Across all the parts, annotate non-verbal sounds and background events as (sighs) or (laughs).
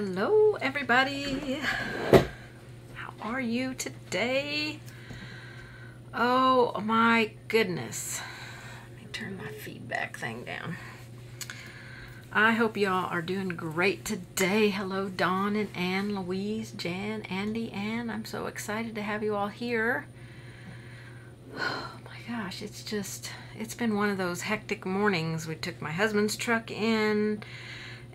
Hello, everybody. How are you today? Oh my goodness. Let me turn my feedback thing down. I hope y'all are doing great today. Hello, Dawn and Anne, Louise, Jan, Andy, Ann. I'm so excited to have you all here. Oh (sighs) my gosh, it's just, it's been one of those hectic mornings. We took my husband's truck in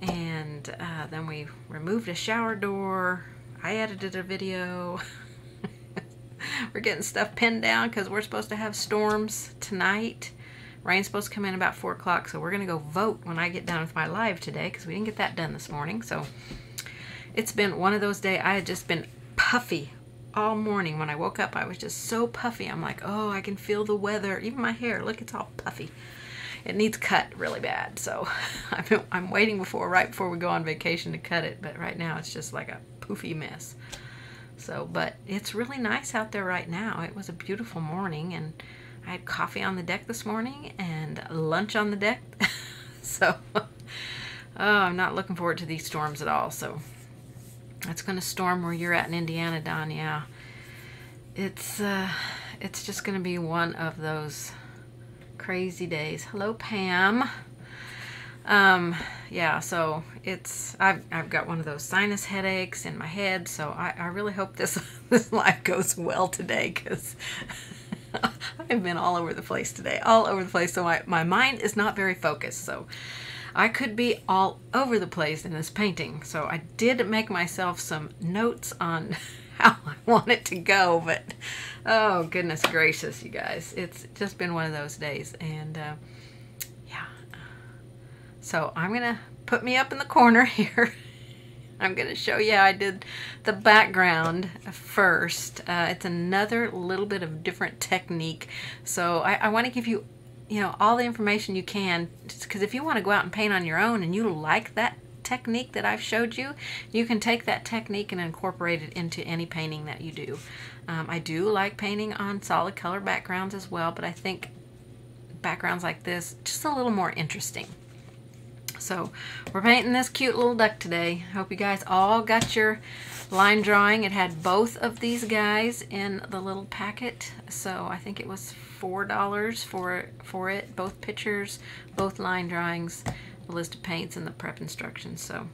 and uh, then we removed a shower door. I edited a video. (laughs) we're getting stuff pinned down because we're supposed to have storms tonight. Rain's supposed to come in about 4 o'clock, so we're going to go vote when I get done with my live today because we didn't get that done this morning. So it's been one of those days. I had just been puffy all morning. When I woke up, I was just so puffy. I'm like, oh, I can feel the weather. Even my hair, look, it's all puffy it needs cut really bad. So (laughs) I'm, I'm waiting before, right before we go on vacation to cut it. But right now it's just like a poofy mess. So, but it's really nice out there right now. It was a beautiful morning and I had coffee on the deck this morning and lunch on the deck. (laughs) so, (laughs) oh, I'm not looking forward to these storms at all. So, it's going to storm where you're at in Indiana, Don. Yeah. It's, uh, it's just going to be one of those crazy days. Hello, Pam. Um, yeah, so it's, I've, I've got one of those sinus headaches in my head, so I, I really hope this, (laughs) this live goes well today, because (laughs) I've been all over the place today, all over the place, so my, my mind is not very focused, so I could be all over the place in this painting, so I did make myself some notes on (laughs) how (laughs) I want it to go, but oh goodness gracious, you guys, it's just been one of those days, and uh, yeah. So I'm gonna put me up in the corner (laughs) here. I'm gonna show you how I did the background first. Uh, it's another little bit of different technique, so I, I want to give you you know all the information you can because if you want to go out and paint on your own and you like that technique that I've showed you, you can take that technique and incorporate it into any painting that you do. Um, I do like painting on solid color backgrounds as well, but I think backgrounds like this just a little more interesting. So we're painting this cute little duck today. Hope you guys all got your line drawing. It had both of these guys in the little packet. So I think it was $4 for, for it. Both pictures, both line drawings the list of paints and the prep instructions. So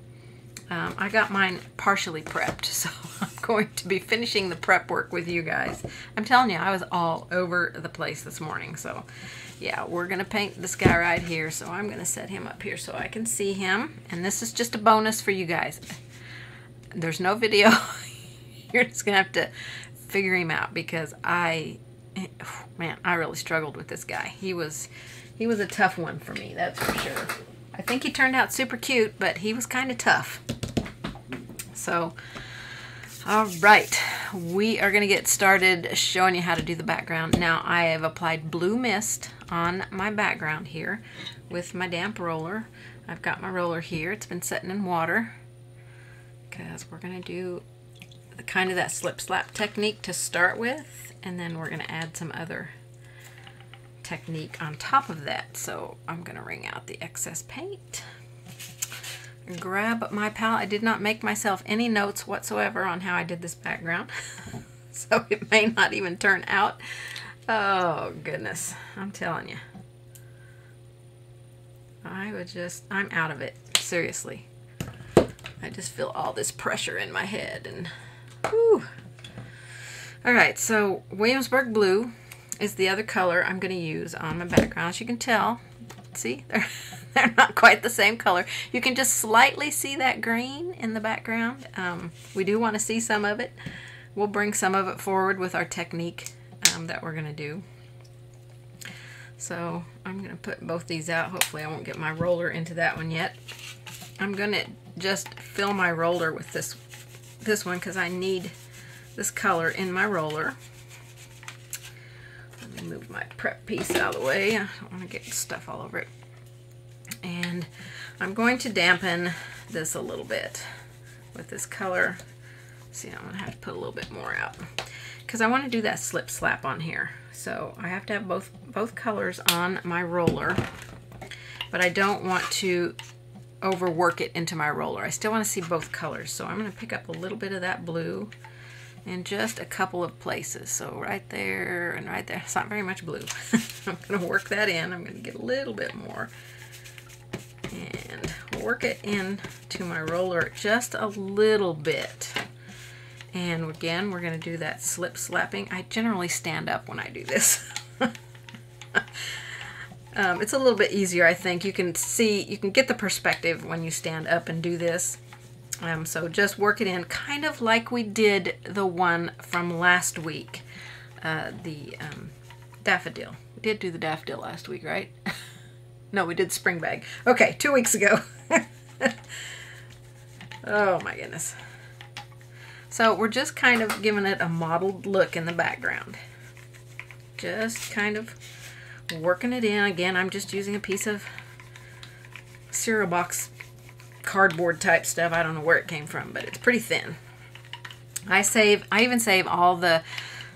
um, I got mine partially prepped, (laughs) so I'm going to be finishing the prep work with you guys. I'm telling you, I was all over the place this morning. So yeah, we're going to paint this guy right here. So I'm going to set him up here so I can see him. And this is just a bonus for you guys. There's no video. (laughs) You're just going to have to figure him out because I, (sighs) man, I really struggled with this guy. He was, he was a tough one for me, that's for sure. I think he turned out super cute, but he was kind of tough. So, all right, we are going to get started showing you how to do the background. Now, I have applied blue mist on my background here with my damp roller. I've got my roller here. It's been sitting in water because we're going to do the kind of that slip slap technique to start with, and then we're going to add some other technique on top of that. So I'm going to wring out the excess paint. Grab my palette. I did not make myself any notes whatsoever on how I did this background. (laughs) so it may not even turn out. Oh, goodness. I'm telling you. I would just, I'm out of it. Seriously. I just feel all this pressure in my head and whew. All right, so Williamsburg Blue is the other color I'm going to use on my background. As you can tell, See, (laughs) they're, they're not quite the same color. You can just slightly see that green in the background. Um, we do want to see some of it. We'll bring some of it forward with our technique um, that we're going to do. So I'm going to put both these out. Hopefully I won't get my roller into that one yet. I'm going to just fill my roller with this, this one because I need this color in my roller. Move my prep piece out of the way. I don't want to get stuff all over it. And I'm going to dampen this a little bit with this color. See, I'm going to have to put a little bit more out because I want to do that slip slap on here. So I have to have both, both colors on my roller, but I don't want to overwork it into my roller. I still want to see both colors. So I'm going to pick up a little bit of that blue in just a couple of places. So right there and right there. It's not very much blue. (laughs) I'm going to work that in. I'm going to get a little bit more and work it in to my roller just a little bit. And again, we're going to do that slip slapping. I generally stand up when I do this. (laughs) um, it's a little bit easier, I think. You can see, you can get the perspective when you stand up and do this. Um, so just work it in kind of like we did the one from last week, uh, the um, daffodil. We did do the daffodil last week, right? (laughs) no, we did spring bag. Okay, two weeks ago. (laughs) oh my goodness. So we're just kind of giving it a mottled look in the background. Just kind of working it in. Again, I'm just using a piece of cereal box cardboard type stuff. I don't know where it came from, but it's pretty thin. I save, I even save all the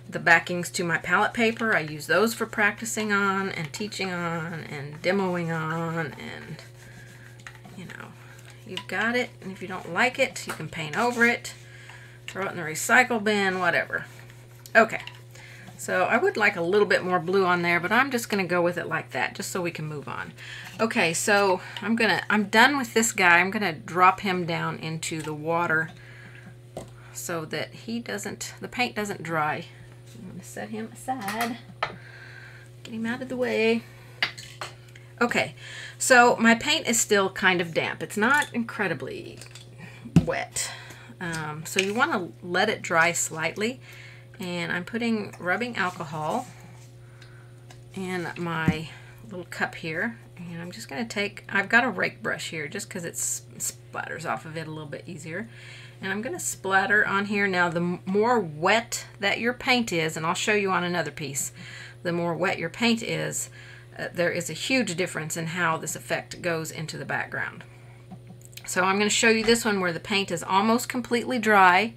the backings to my palette paper. I use those for practicing on and teaching on and demoing on and you know, you've got it and if you don't like it, you can paint over it. Throw it in the recycle bin, whatever. Okay, so I would like a little bit more blue on there, but I'm just gonna go with it like that, just so we can move on. Okay, so I'm gonna, I'm done with this guy. I'm gonna drop him down into the water so that he doesn't, the paint doesn't dry. I'm gonna set him aside, get him out of the way. Okay, so my paint is still kind of damp. It's not incredibly wet. Um, so you want to let it dry slightly. And I'm putting rubbing alcohol in my little cup here. And I'm just going to take, I've got a rake brush here just because it splatters off of it a little bit easier. And I'm going to splatter on here. Now the more wet that your paint is, and I'll show you on another piece, the more wet your paint is, uh, there is a huge difference in how this effect goes into the background. So I'm going to show you this one where the paint is almost completely dry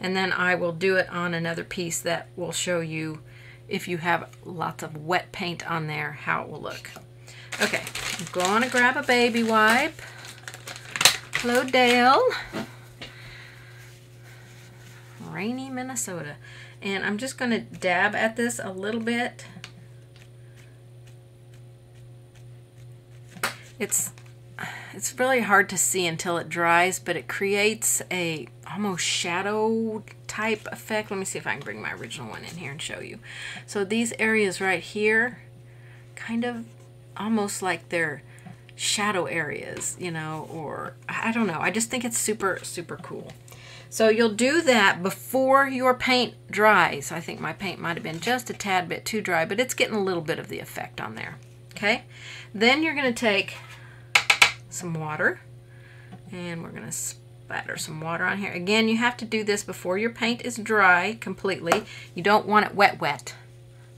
and then I will do it on another piece that will show you if you have lots of wet paint on there how it will look. Okay, I'm going to grab a baby wipe. Hello Dale. Rainy Minnesota. And I'm just going to dab at this a little bit. It's it's really hard to see until it dries, but it creates a almost shadow type effect. Let me see if I can bring my original one in here and show you. So these areas right here, kind of almost like they're shadow areas, you know, or I don't know. I just think it's super, super cool. So you'll do that before your paint dries. I think my paint might have been just a tad bit too dry, but it's getting a little bit of the effect on there. Okay. Then you're going to take some water. And we're going to splatter some water on here. Again, you have to do this before your paint is dry completely. You don't want it wet wet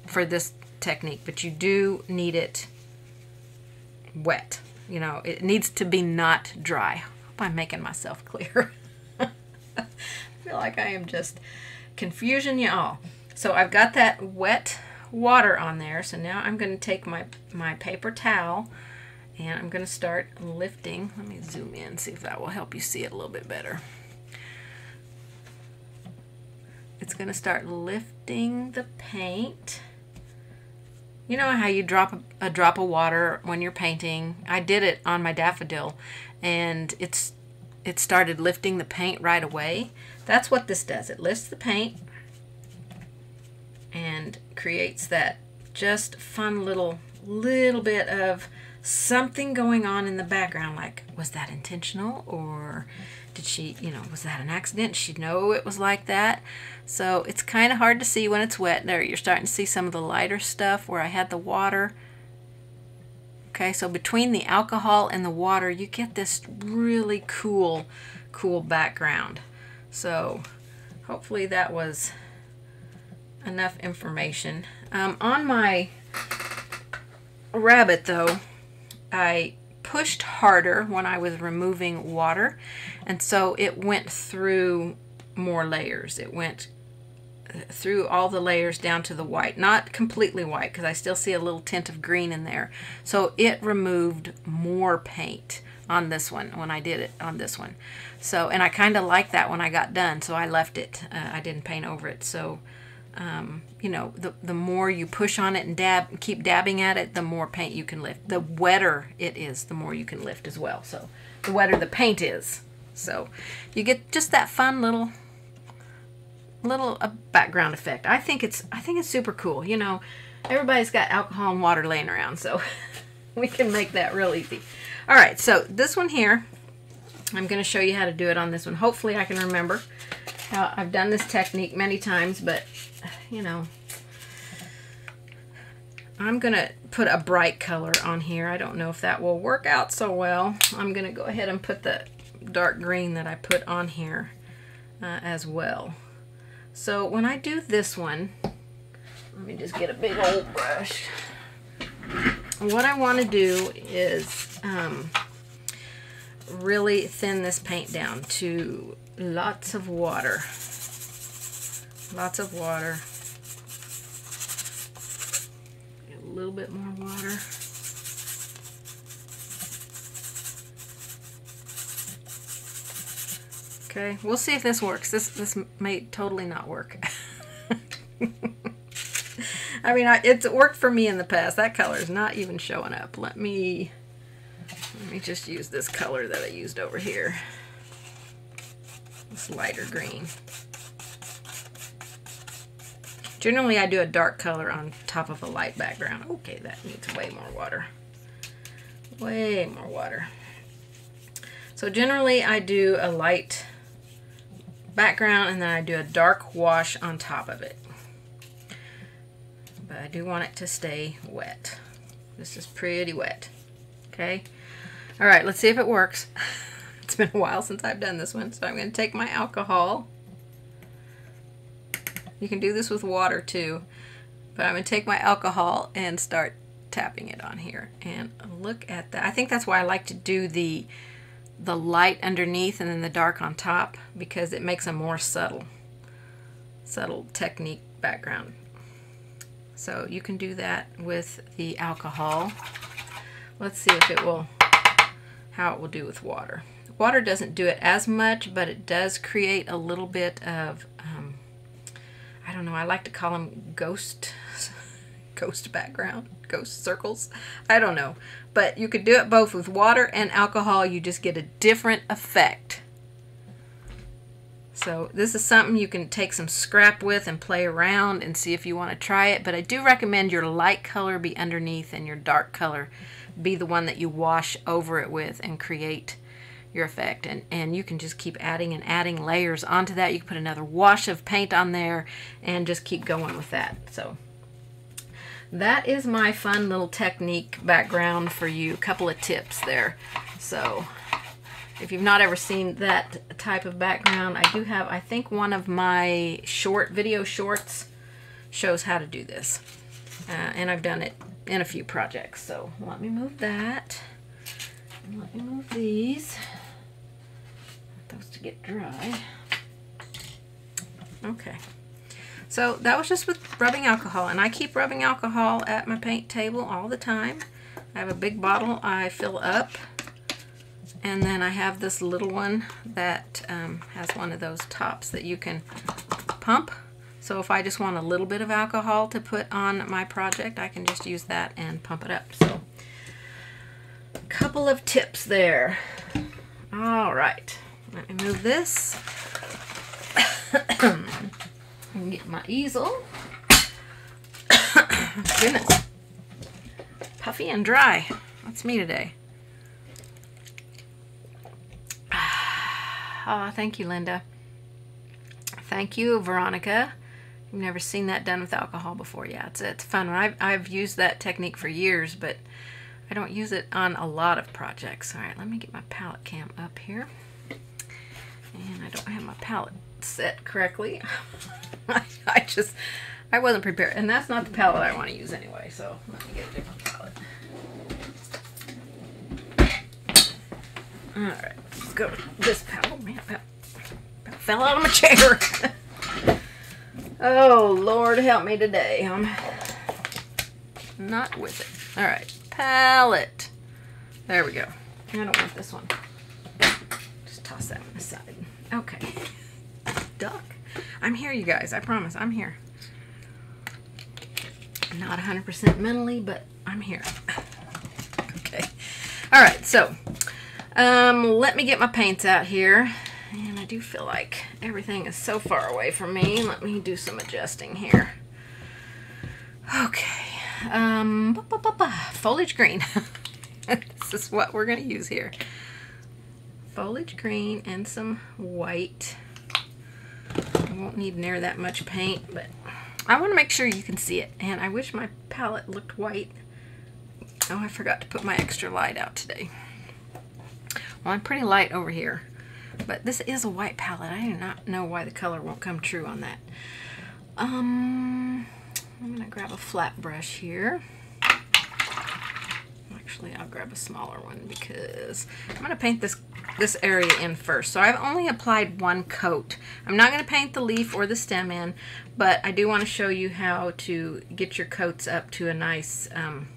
for this technique, but you do need it wet. You know, it needs to be not dry. Hope I'm making myself (laughs) clear. I feel like I am just confusion y'all. So I've got that wet water on there. So now I'm going to take my, my paper towel and I'm going to start lifting. Let me zoom in, see if that will help you see it a little bit better. It's going to start lifting the paint. You know how you drop a, a, drop of water when you're painting? I did it on my daffodil and it's it started lifting the paint right away. That's what this does. It lifts the paint and creates that just fun little little bit of something going on in the background. Like, was that intentional or did she, you know, was that an accident? She know it was like that. So it's kind of hard to see when it's wet. There, you're starting to see some of the lighter stuff where I had the water. Okay, so between the alcohol and the water, you get this really cool, cool background. So hopefully that was enough information. Um, on my rabbit though, I pushed harder when I was removing water and so it went through more layers. It went through all the layers down to the white. Not completely white because I still see a little tint of green in there. So it removed more paint on this one when I did it on this one. So, and I kind of like that when I got done, so I left it. Uh, I didn't paint over it. So, um, you know, the, the more you push on it and dab, keep dabbing at it, the more paint you can lift. The wetter it is, the more you can lift as well. So, the wetter the paint is. So, you get just that fun little little uh, background effect. I think it's I think it's super cool. You know, everybody's got alcohol and water laying around, so (laughs) we can make that real easy. All right, so this one here, I'm going to show you how to do it on this one. Hopefully I can remember. How I've done this technique many times, but, you know, I'm going to put a bright color on here. I don't know if that will work out so well. I'm going to go ahead and put the dark green that I put on here uh, as well. So when I do this one, let me just get a big old brush. What I want to do is um, really thin this paint down to lots of water. Lots of water. A little bit more water. Okay, we'll see if this works. This this may totally not work. (laughs) I mean, I, it's worked for me in the past. That color is not even showing up. Let me let me just use this color that I used over here. This lighter green. Generally, I do a dark color on top of a light background. Okay, that needs way more water. Way more water. So generally, I do a light background and then I do a dark wash on top of it. But I do want it to stay wet. This is pretty wet. Okay. All right, let's see if it works. (laughs) it's been a while since I've done this one, so I'm going to take my alcohol. You can do this with water too, but I'm going to take my alcohol and start tapping it on here. And look at that. I think that's why I like to do the the light underneath and then the dark on top because it makes a more subtle subtle technique background. So you can do that with the alcohol. Let's see if it will how it will do with water. Water doesn't do it as much, but it does create a little bit of, um, I don't know, I like to call them ghost, (laughs) ghost background, ghost circles. I don't know. But you could do it both with water and alcohol. You just get a different effect. So this is something you can take some scrap with and play around and see if you want to try it. But I do recommend your light color be underneath and your dark color be the one that you wash over it with and create your effect. And, and you can just keep adding and adding layers onto that. You can put another wash of paint on there and just keep going with that. So that is my fun little technique background for you. A couple of tips there. So if you've not ever seen that type of background, I do have, I think one of my short video shorts shows how to do this. Uh, and I've done it in a few projects. So let me move that. Let me move these. Get dry. Okay. So that was just with rubbing alcohol. And I keep rubbing alcohol at my paint table all the time. I have a big bottle I fill up. And then I have this little one that um, has one of those tops that you can pump. So if I just want a little bit of alcohol to put on my project, I can just use that and pump it up. So a couple of tips there. All right, let me move this. (coughs) and get my easel. (coughs) Goodness. Puffy and dry. That's me today. (sighs) Oh, thank you, Linda. Thank you, Veronica. You've never seen that done with alcohol before. Yeah, it's, it's fun. I've, I've used that technique for years, but I don't use it on a lot of projects. All right, let me get my palette cam up here. And I don't have my palette set correctly. (laughs) I just, I wasn't prepared. And that's not the palette I want to use anyway, so let me get a different palette. All right, let's go this palette. Oh, man, that fell out of my chair. (laughs) oh, Lord, help me today. I'm not with it. All right, palette. There we go. I don't want this one. Just toss that one aside. Okay. Duck. I'm here, you guys. I promise. I'm here. Not 100% mentally, but I'm here. (laughs) okay. All right, so um, let me get my paints out here. And I do feel like everything is so far away from me. Let me do some adjusting here. Okay. Um, ba -ba -ba foliage green. (laughs) this is what we're going to use here. Foliage green and some white. I won't need near that much paint, but I want to make sure you can see it. And I wish my palette looked white. Oh, I forgot to put my extra light out today. Well, I'm pretty light over here. But this is a white palette. I do not know why the color won't come true on that. Um, I'm going to grab a flat brush here. Actually, I'll grab a smaller one because I'm going to paint this this area in first. So I've only applied one coat. I'm not going to paint the leaf or the stem in, but I do want to show you how to get your coats up to a nice, um,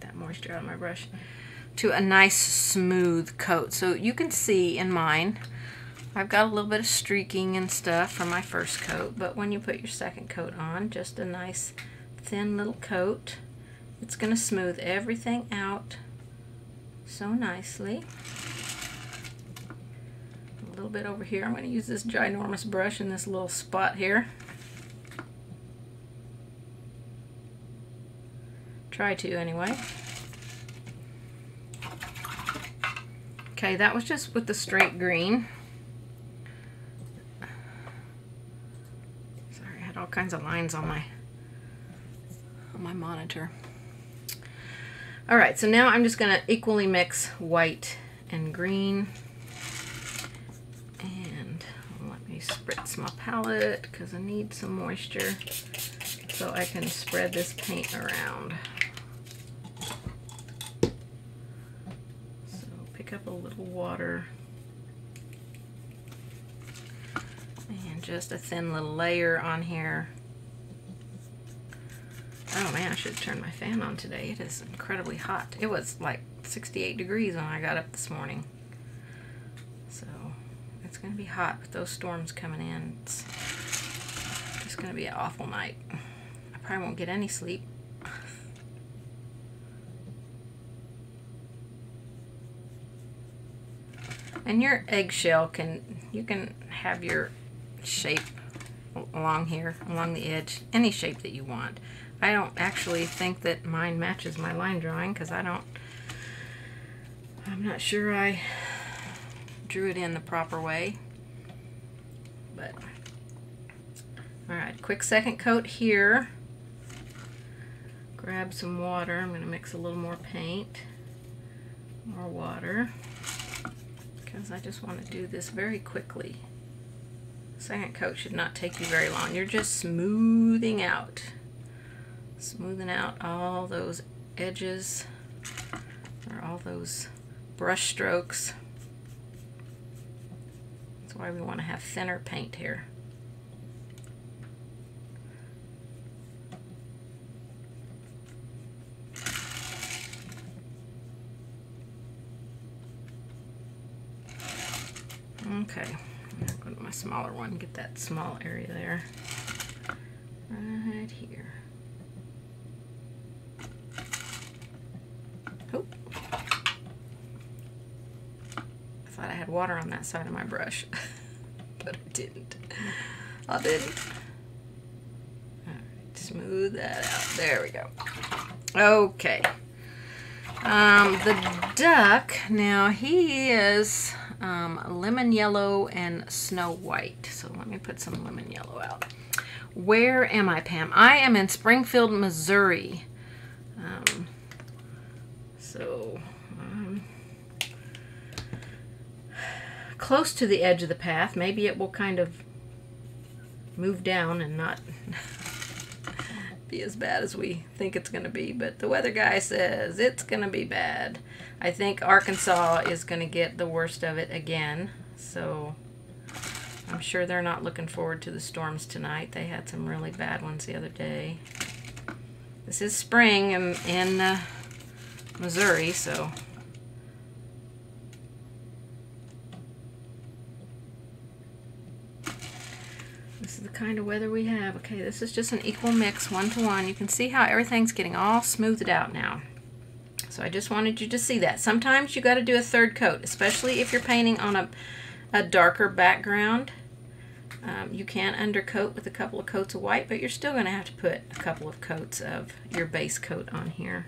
that moisture out of my brush, to a nice smooth coat. So you can see in mine, I've got a little bit of streaking and stuff from my first coat, but when you put your second coat on, just a nice thin little coat, it's going to smooth everything out so nicely little bit over here. I'm going to use this ginormous brush in this little spot here. Try to anyway. Okay, that was just with the straight green. Sorry, I had all kinds of lines on my on my monitor. All right, so now I'm just going to equally mix white and green. Spritz my palette because I need some moisture so I can spread this paint around. So pick up a little water and just a thin little layer on here. Oh man, I should have turned my fan on today. It is incredibly hot. It was like 68 degrees when I got up this morning going to be hot with those storms coming in. It's just going to be an awful night. I probably won't get any sleep. And your eggshell can, you can have your shape along here, along the edge, any shape that you want. I don't actually think that mine matches my line drawing because I don't, I'm not sure I drew it in the proper way. But, all right, quick second coat here. Grab some water. I'm going to mix a little more paint, more water, because I just want to do this very quickly. Second coat should not take you very long. You're just smoothing out, smoothing out all those edges or all those brush strokes. That's why we want to have thinner paint here. Okay, I'm go to my smaller one, get that small area there. Right here. had water on side of my brush, (laughs) but I didn't. I didn't. Right, smooth that out. There we go. Okay. Um, the duck, now he is um, lemon yellow and snow white. So let me put some lemon yellow out. Where am I, Pam? I am in Springfield, Missouri. Um, so, um, close to the edge of the path. Maybe it will kind of move down and not (laughs) be as bad as we think it's going to be. But the weather guy says it's going to be bad. I think Arkansas is going to get the worst of it again. So I'm sure they're not looking forward to the storms tonight. They had some really bad ones the other day. This is spring in, in uh, Missouri, so This is the kind of weather we have. Okay, this is just an equal mix, one to one. You can see how everything's getting all smoothed out now. So I just wanted you to see that. Sometimes you got to do a third coat, especially if you're painting on a, a darker background. Um, you can undercoat with a couple of coats of white, but you're still going to have to put a couple of coats of your base coat on here.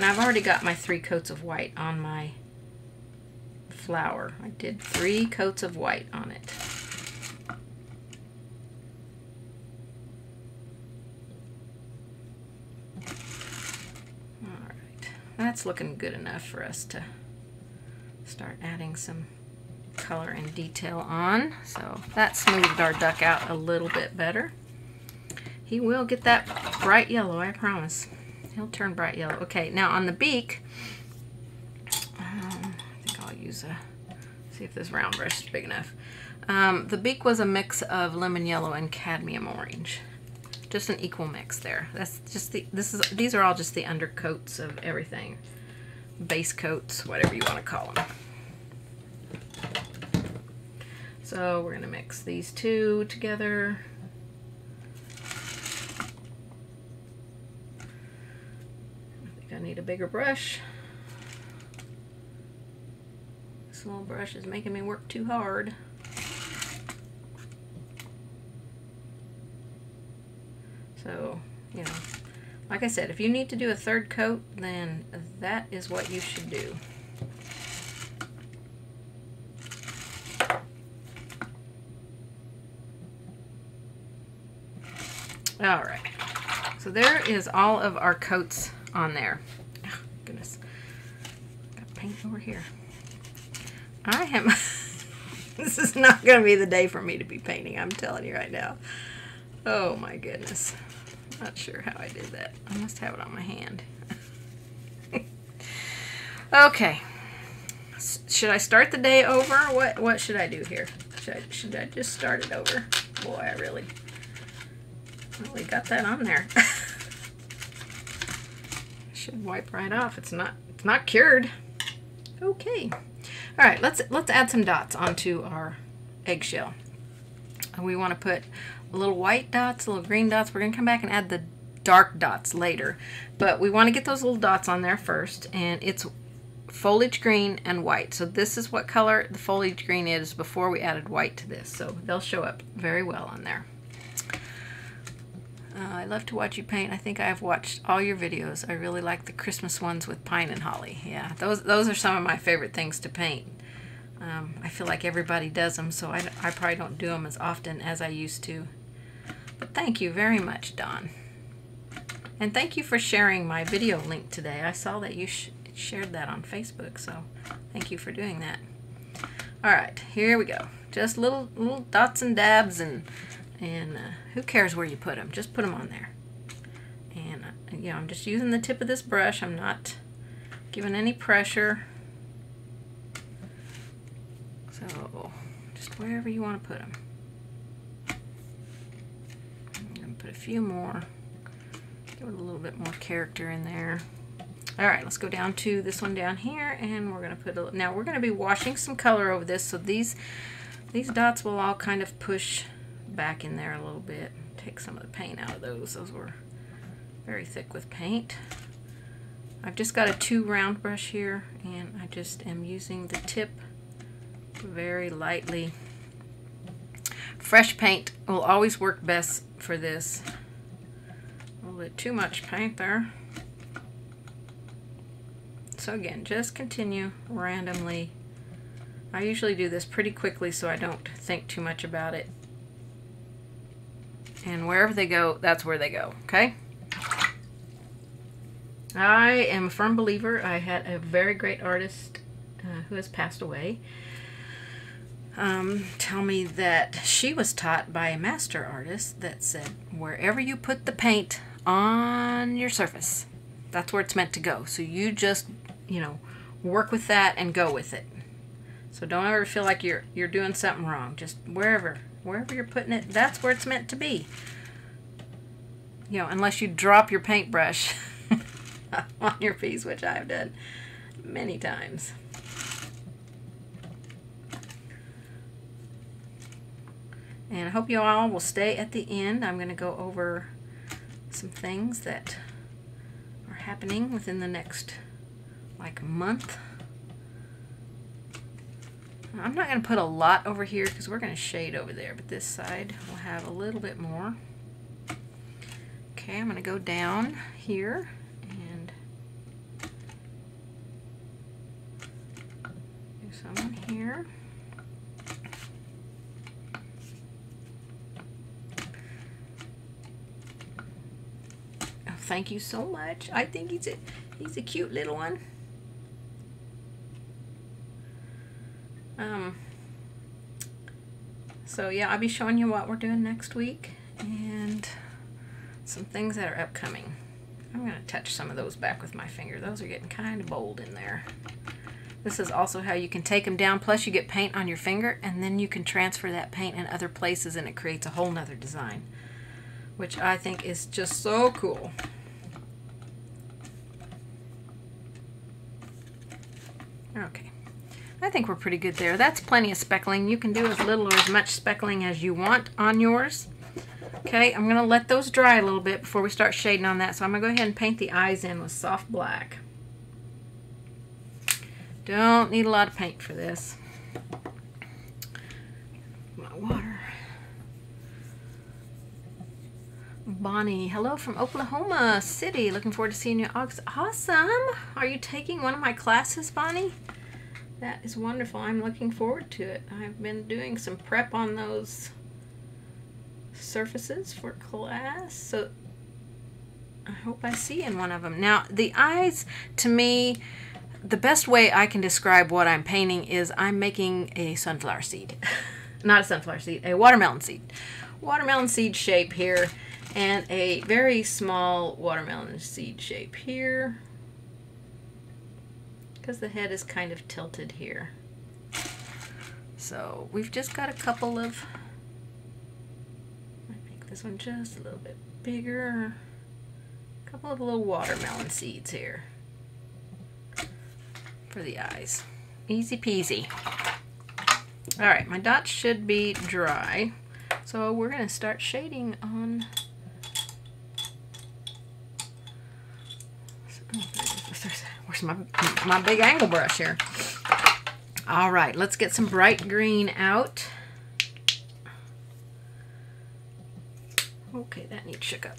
And I've already got my three coats of white on my flower. I did three coats of white on it. Alright, that's looking good enough for us to start adding some color and detail on. So that smoothed our duck out a little bit better. He will get that bright yellow, I promise. He'll turn bright yellow. Okay, now on the beak, um, I think I'll use a, see if this round brush is big enough. Um, the beak was a mix of lemon yellow and cadmium orange. Just an equal mix there. That's just the, this is, these are all just the undercoats of everything. Base coats, whatever you want to call them. So we're going to mix these two together. Need a bigger brush. This little brush is making me work too hard. So, you know, like I said, if you need to do a third coat, then that is what you should do. All right, so there is all of our coats on there. Oh, goodness. Got paint over here. I am... (laughs) this is not going to be the day for me to be painting, I'm telling you right now. Oh my goodness. Not sure how I did that. I must have it on my hand. (laughs) okay. Should I start the day over? What what should I do here? Should I, should I just start it over? Boy, I really, really got that on there. (laughs) should wipe right off. It's not it's not cured. Okay. All right, let's let's add some dots onto our eggshell. We want to put little white dots, little green dots. We're going to come back and add the dark dots later. But we want to get those little dots on there first. And it's foliage green and white. So this is what color the foliage green is before we added white to this. So they'll show up very well on there. Uh, I love to watch you paint. I think I have watched all your videos. I really like the Christmas ones with pine and holly. Yeah, those those are some of my favorite things to paint. Um, I feel like everybody does them, so I, I probably don't do them as often as I used to. But thank you very much, Don. And thank you for sharing my video link today. I saw that you sh shared that on Facebook, so thank you for doing that. All right, here we go. Just little little dots and dabs and and uh, who cares where you put them? Just put them on there. And, uh, you know, I'm just using the tip of this brush. I'm not giving any pressure. So, just wherever you want to put them. I'm going to put a few more. Give it a little bit more character in there. All right, let's go down to this one down here, and we're going to put a, now we're going to be washing some color over this, so these these dots will all kind of push back in there a little bit. Take some of the paint out of those. Those were very thick with paint. I've just got a two round brush here and I just am using the tip very lightly. Fresh paint will always work best for this. A little bit too much paint there. So again, just continue randomly. I usually do this pretty quickly so I don't think too much about it. And wherever they go, that's where they go, okay? I am a firm believer. I had a very great artist uh, who has passed away um, tell me that she was taught by a master artist that said, wherever you put the paint on your surface, that's where it's meant to go. So you just, you know, work with that and go with it. So don't ever feel like you're you're doing something wrong. Just wherever wherever you're putting it, that's where it's meant to be. You know, unless you drop your paintbrush (laughs) on your piece, which I've done many times. And I hope you all will stay at the end. I'm going to go over some things that are happening within the next like month. I'm not going to put a lot over here because we're going to shade over there, but this side will have a little bit more. Okay, I'm going to go down here and do some here. Oh, thank you so much. I think he's a he's a cute little one. Um, so yeah, I'll be showing you what we're doing next week and some things that are upcoming. I'm going to touch some of those back with my finger. Those are getting kind of bold in there. This is also how you can take them down. Plus you get paint on your finger and then you can transfer that paint in other places and it creates a whole nother design. Which I think is just so cool. Okay. I think we're pretty good there. That's plenty of speckling. You can do as little or as much speckling as you want on yours. Okay, I'm going to let those dry a little bit before we start shading on that. So I'm going to go ahead and paint the eyes in with soft black. Don't need a lot of paint for this. My water. Bonnie, hello from Oklahoma City. Looking forward to seeing you. Awesome. Are you taking one of my classes, Bonnie? That is wonderful. I'm looking forward to it. I've been doing some prep on those surfaces for class. So I hope I see in one of them. Now, the eyes, to me, the best way I can describe what I'm painting is I'm making a sunflower seed. (laughs) Not a sunflower seed, a watermelon seed. Watermelon seed shape here and a very small watermelon seed shape here because the head is kind of tilted here. So we've just got a couple of, I this one just a little bit bigger, a couple of little watermelon seeds here for the eyes. Easy peasy. All right, my dots should be dry. So we're going to start shading on Where's my, my big angle brush here? All right, let's get some bright green out. Okay, that needs shook up.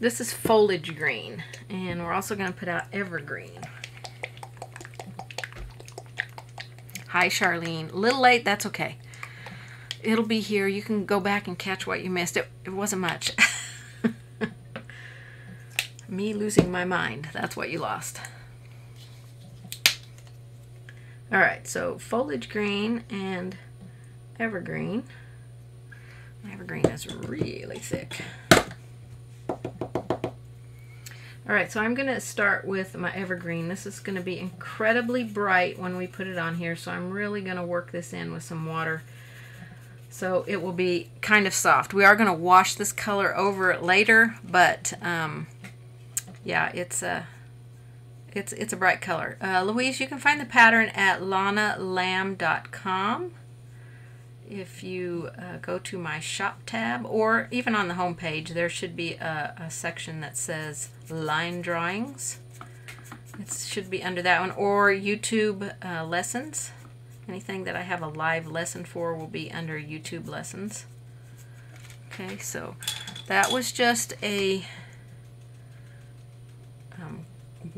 This is foliage green, and we're also going to put out evergreen. Hi, Charlene. A little late, that's okay. It'll be here. You can go back and catch what you missed. It, it wasn't much. (laughs) Me losing my mind. That's what you lost. All right, so foliage green and evergreen. Evergreen is really thick. All right, so I'm going to start with my evergreen. This is going to be incredibly bright when we put it on here, so I'm really going to work this in with some water so it will be kind of soft. We are going to wash this color over it later, but um, yeah, it's a it's it's a bright color. Uh, Louise, you can find the pattern at lonnalamb.com if you uh, go to my shop tab or even on the home page there should be a, a section that says line drawings. It should be under that one. Or YouTube uh, lessons. Anything that I have a live lesson for will be under YouTube lessons. Okay, so that was just a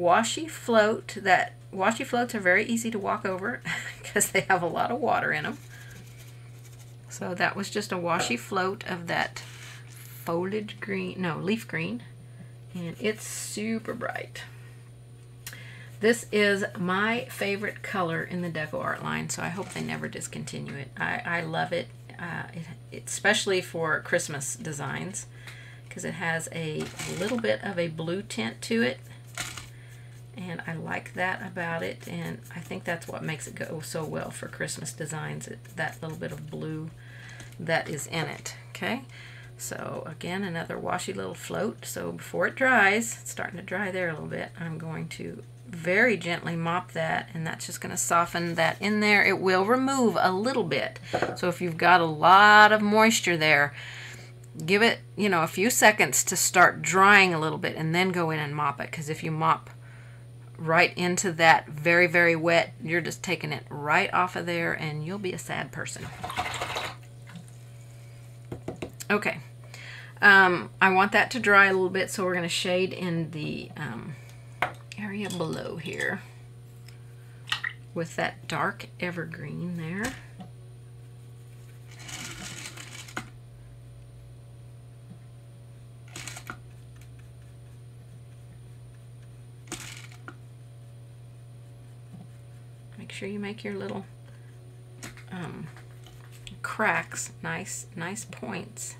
washy float that washy floats are very easy to walk over (laughs) because they have a lot of water in them. So that was just a washy float of that foliage green, no, leaf green. And it's super bright. This is my favorite color in the DecoArt line, so I hope they never discontinue it. I, I love it, uh, it, it, especially for Christmas designs, because it has a little bit of a blue tint to it and I like that about it and I think that's what makes it go so well for Christmas designs that little bit of blue that is in it okay? So again another washy little float so before it dries it's starting to dry there a little bit I'm going to very gently mop that and that's just going to soften that in there. It will remove a little bit so if you've got a lot of moisture there give it you know a few seconds to start drying a little bit and then go in and mop it because if you mop right into that very, very wet. You're just taking it right off of there and you'll be a sad person. Okay. Um, I want that to dry a little bit, so we're going to shade in the um, area below here with that dark evergreen there. Sure you make your little um, cracks nice, nice points.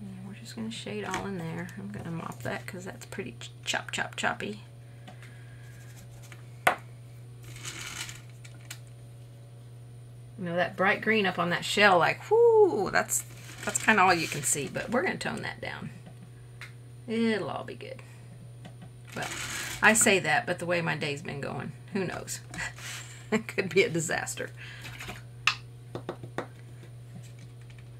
And we're just going to shade all in there. I'm going to mop that because that's pretty chop, chop, choppy. You know, that bright green up on that shell, like, whoo, that's, that's kind of all you can see, but we're going to tone that down. It'll all be good. But I say that, but the way my day's been going, who knows? (laughs) it could be a disaster.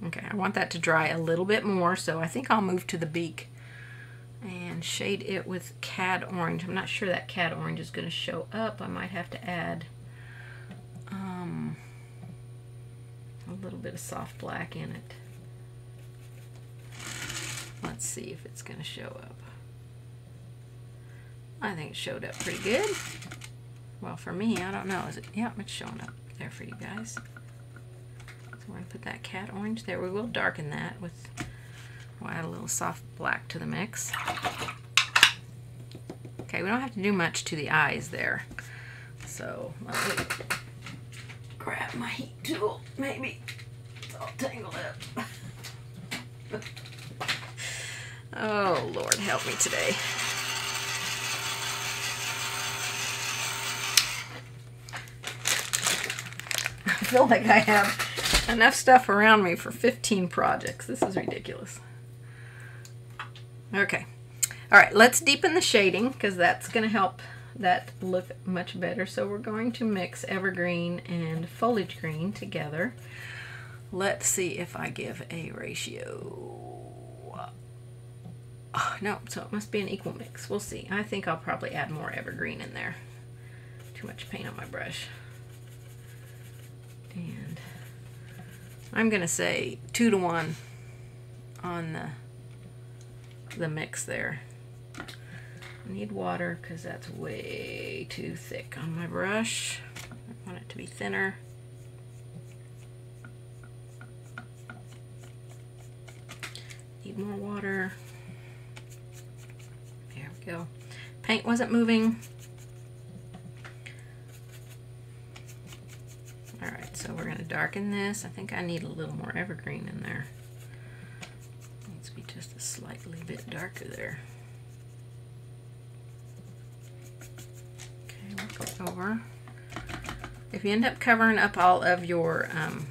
Okay, I want that to dry a little bit more, so I think I'll move to the beak and shade it with cad orange. I'm not sure that cad orange is going to show up. I might have to add um, a little bit of soft black in it. Let's see if it's going to show up. I think it showed up pretty good. Well, for me, I don't know. Is it? Yeah, it's showing up there for you guys. So we're going to put that cad orange there. We will darken that with, we'll add a little soft black to the mix. Okay, we don't have to do much to the eyes there. So let me grab my heat tool, maybe. It's all tangled up. (laughs) oh, Lord, help me today. Feel like I have enough stuff around me for 15 projects. This is ridiculous. Okay. All right, let's deepen the shading because that's going to help that look much better. So we're going to mix evergreen and foliage green together. Let's see if I give a ratio. Oh, no, so it must be an equal mix. We'll see. I think I'll probably add more evergreen in there. Too much paint on my brush. And I'm going to say two to one on the, the mix there. I need water because that's way too thick on my brush. I want it to be thinner. Need more water. There we go. Paint wasn't moving. So we're going to darken this. I think I need a little more evergreen in there. Needs to be just a slightly bit darker there. Okay, we'll go over. If you end up covering up all of your um,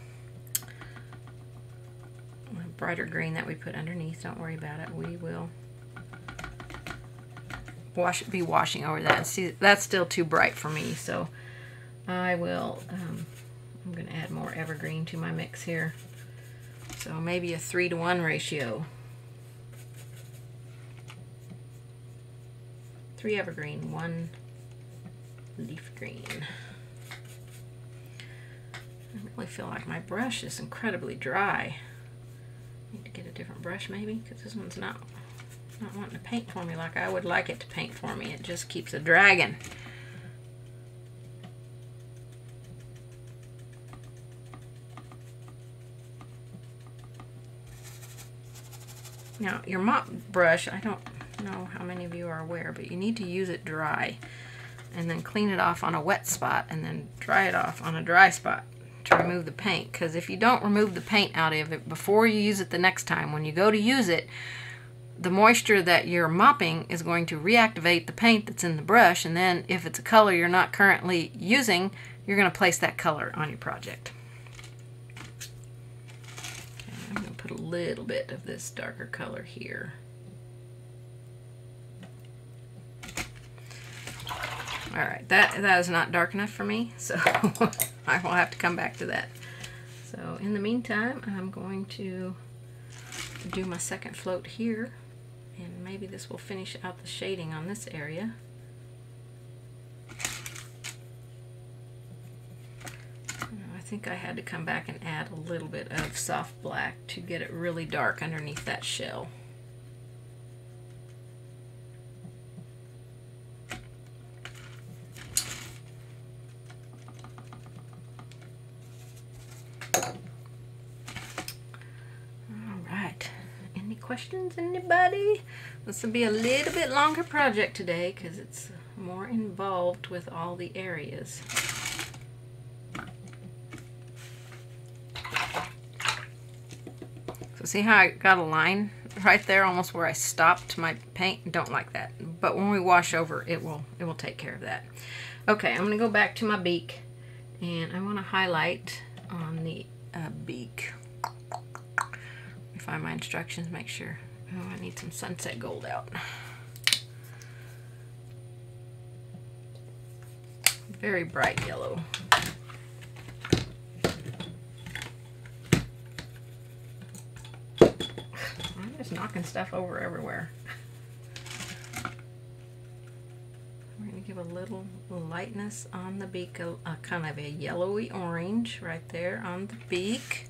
brighter green that we put underneath, don't worry about it. We will wash be washing over that. See, that's still too bright for me, so I will um, I'm going to add more evergreen to my mix here. So maybe a 3 to 1 ratio. 3 evergreen, 1 leaf green. I really feel like my brush is incredibly dry. Need to get a different brush maybe because this one's not not wanting to paint for me like I would like it to paint for me. It just keeps a dragging. Now, your mop brush, I don't know how many of you are aware, but you need to use it dry and then clean it off on a wet spot and then dry it off on a dry spot to remove the paint. Because if you don't remove the paint out of it before you use it the next time, when you go to use it, the moisture that you're mopping is going to reactivate the paint that's in the brush and then if it's a color you're not currently using, you're going to place that color on your project. Okay, I'm going to put a little bit of this darker color here. All right, that, that is not dark enough for me, so (laughs) I will have to come back to that. So in the meantime, I'm going to do my second float here, and maybe this will finish out the shading on this area. I think I had to come back and add a little bit of soft black to get it really dark underneath that shell. Questions, anybody? This will be a little bit longer project today because it's more involved with all the areas. See how I got a line right there almost where I stopped my paint? Don't like that. But when we wash over, it will, it will take care of that. Okay, I'm going to go back to my beak and I want to highlight on the uh, beak find my instructions, make sure. Oh, I need some sunset gold out. Very bright yellow. Knocking stuff over everywhere. We're going to give a little lightness on the beak, a, a kind of a yellowy orange right there on the beak.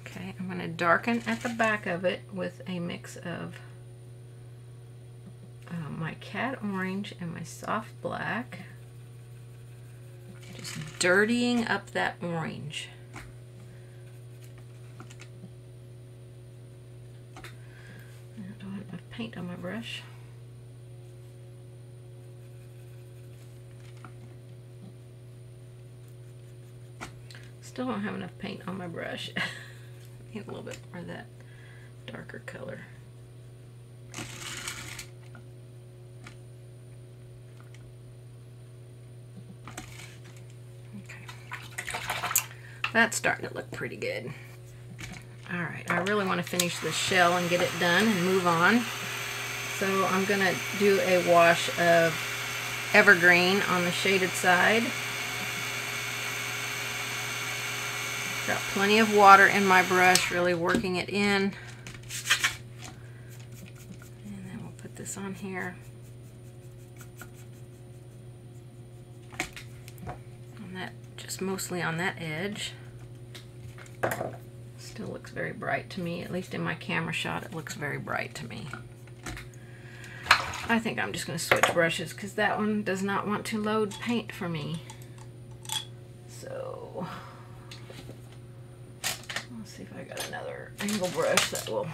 Okay, I'm going to darken at the back of it with a mix of uh, my cad orange and my soft black. Just dirtying up that orange. I don't have enough paint on my brush. Still don't have enough paint on my brush. (laughs) Need a little bit more of that darker color. Okay. That's starting to look pretty good. All right, I really want to finish the shell and get it done and move on. So I'm going to do a wash of evergreen on the shaded side. Got plenty of water in my brush, really working it in. And then we'll put this on here. On that, just mostly on that edge. Still looks very bright to me, at least in my camera shot, it looks very bright to me. I think I'm just going to switch brushes because that one does not want to load paint for me. So let's see if I got another angle brush that will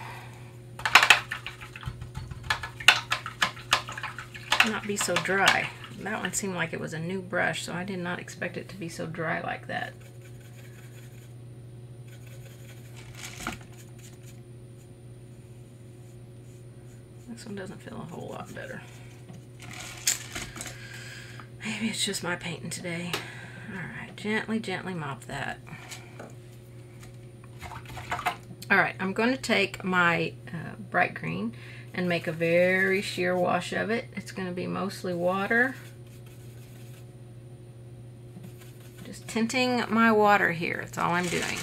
not be so dry. That one seemed like it was a new brush, so I did not expect it to be so dry like that. This one doesn't feel a whole lot better. Maybe it's just my painting today. Alright, gently, gently mop that. All right, I'm going to take my uh, bright green and make a very sheer wash of it. It's going to be mostly water. Just tinting my water here. That's all I'm doing.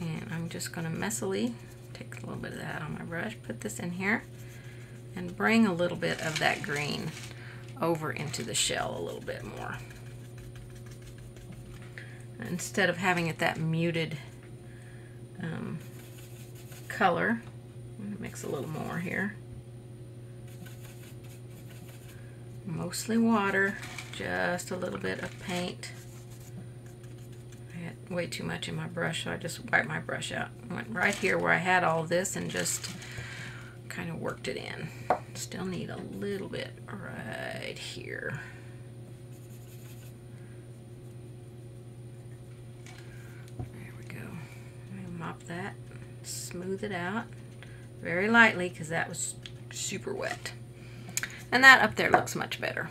And I'm just going to messily take a little bit of that on my brush, put this in here, and bring a little bit of that green over into the shell a little bit more. Instead of having it that muted um, color, mix a little more here. Mostly water, just a little bit of paint. I had way too much in my brush, so I just wiped my brush out. Went right here where I had all this and just kind of worked it in. Still need a little bit right here. There we go. mop that, smooth it out very lightly because that was super wet. And that up there looks much better.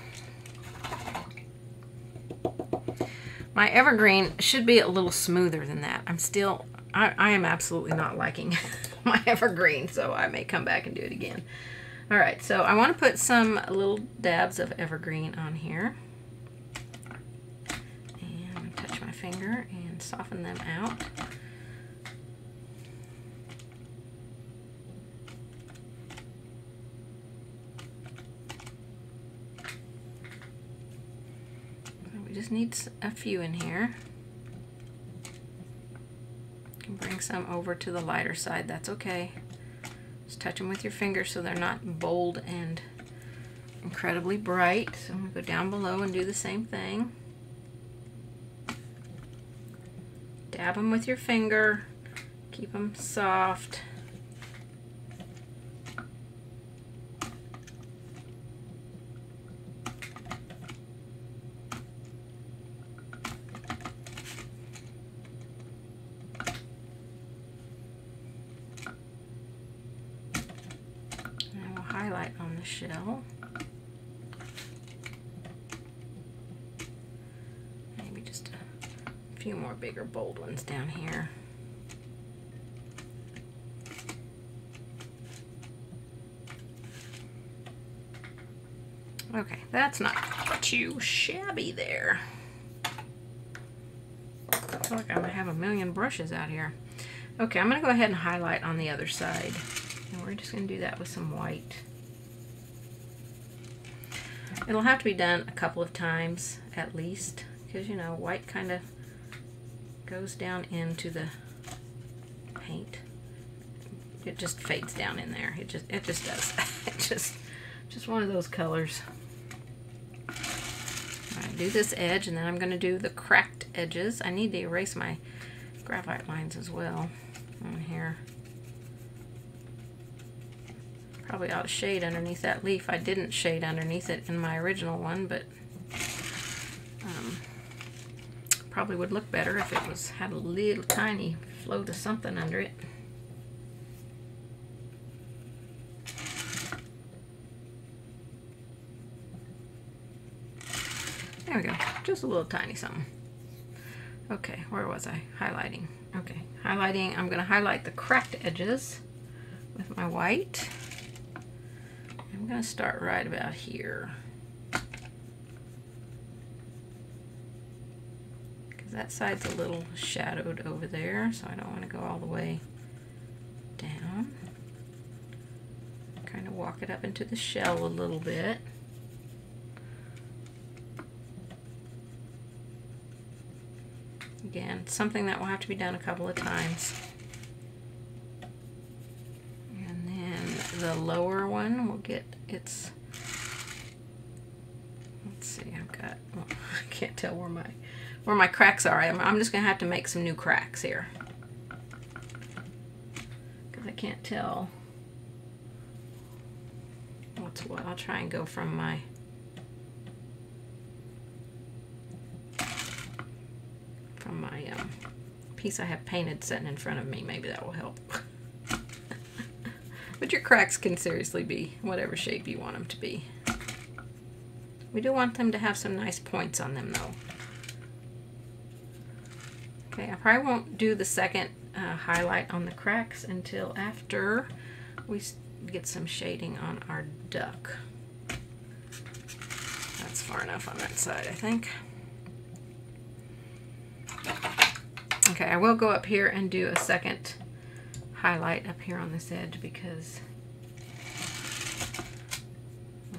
My evergreen should be a little smoother than that. I'm still, I, I am absolutely not liking (laughs) (laughs) my evergreen, so I may come back and do it again. All right, so I want to put some little dabs of evergreen on here. And touch my finger and soften them out. we just need a few in here bring some over to the lighter side, that's okay. Just touch them with your finger so they're not bold and incredibly bright. So I'm going to go down below and do the same thing. Dab them with your finger, keep them soft. highlight on the shell. Maybe just a few more bigger bold ones down here. Okay, that's not too shabby there. Feel like I'm gonna have a million brushes out here. Okay, I'm gonna go ahead and highlight on the other side. And we're just gonna do that with some white. It'll have to be done a couple of times at least because you know white kind of goes down into the paint. It just fades down in there. It just it just does. (laughs) it just just one of those colors. Do this edge and then I'm going to do the cracked edges. I need to erase my graphite lines as well on here. Probably ought to shade underneath that leaf. I didn't shade underneath it in my original one, but um, probably would look better if it was had a little tiny float of something under it. There we go. Just a little tiny something. Okay, where was I? Highlighting. Okay, highlighting. I'm to highlight the cracked edges with my white. I'm to start right about here. Because that side's a little shadowed over there, so I don't want to go all the way down. Kind of walk it up into the shell a little bit. Again, something that will have to be done a couple of times. And then the lower one will get its let's see I've got well, (laughs) I can't tell where my where my cracks are I'm, I'm just gonna have to make some new cracks here because I can't tell what's what I'll try and go from my from my um, piece I have painted sitting in front of me maybe that will help (laughs) But your cracks can seriously be whatever shape you want them to be. We do want them to have some nice points on them though. Okay, I probably won't do the second uh, highlight on the cracks until after we get some shading on our duck. That's far enough on that side, I think. Okay, I will go up here and do a second highlight up here on this edge because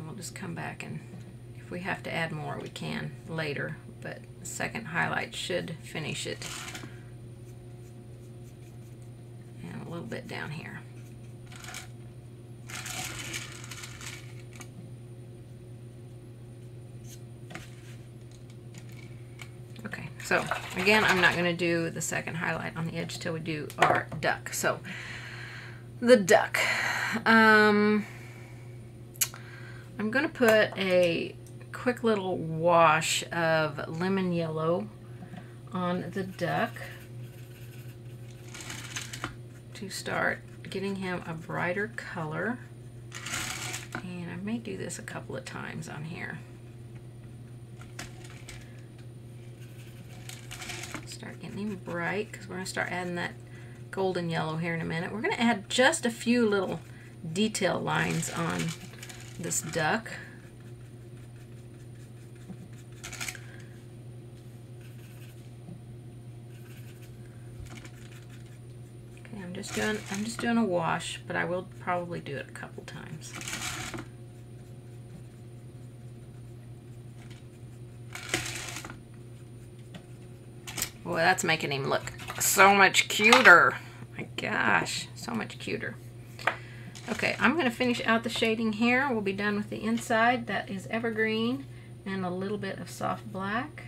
we'll just come back and if If we have to add more, we can later, but second highlight should finish it. And a little bit down here. Okay, so again, I'm not going to do the second highlight on the edge till we do our duck. So the duck. Um, I'm going to put a quick little wash of lemon yellow on the duck to start getting him a brighter color. And I may do this a couple of times on here. Start getting him bright because we're going to start adding that golden yellow here in a minute. We're going to add just a few little detail lines on this duck. Okay, I'm just doing I'm just doing a wash, but I will probably do it a couple times. Boy, that's making him look so much cuter. My gosh, so much cuter. Okay, I'm going to finish out the shading here. We'll be done with the inside. That is evergreen and a little bit of soft black.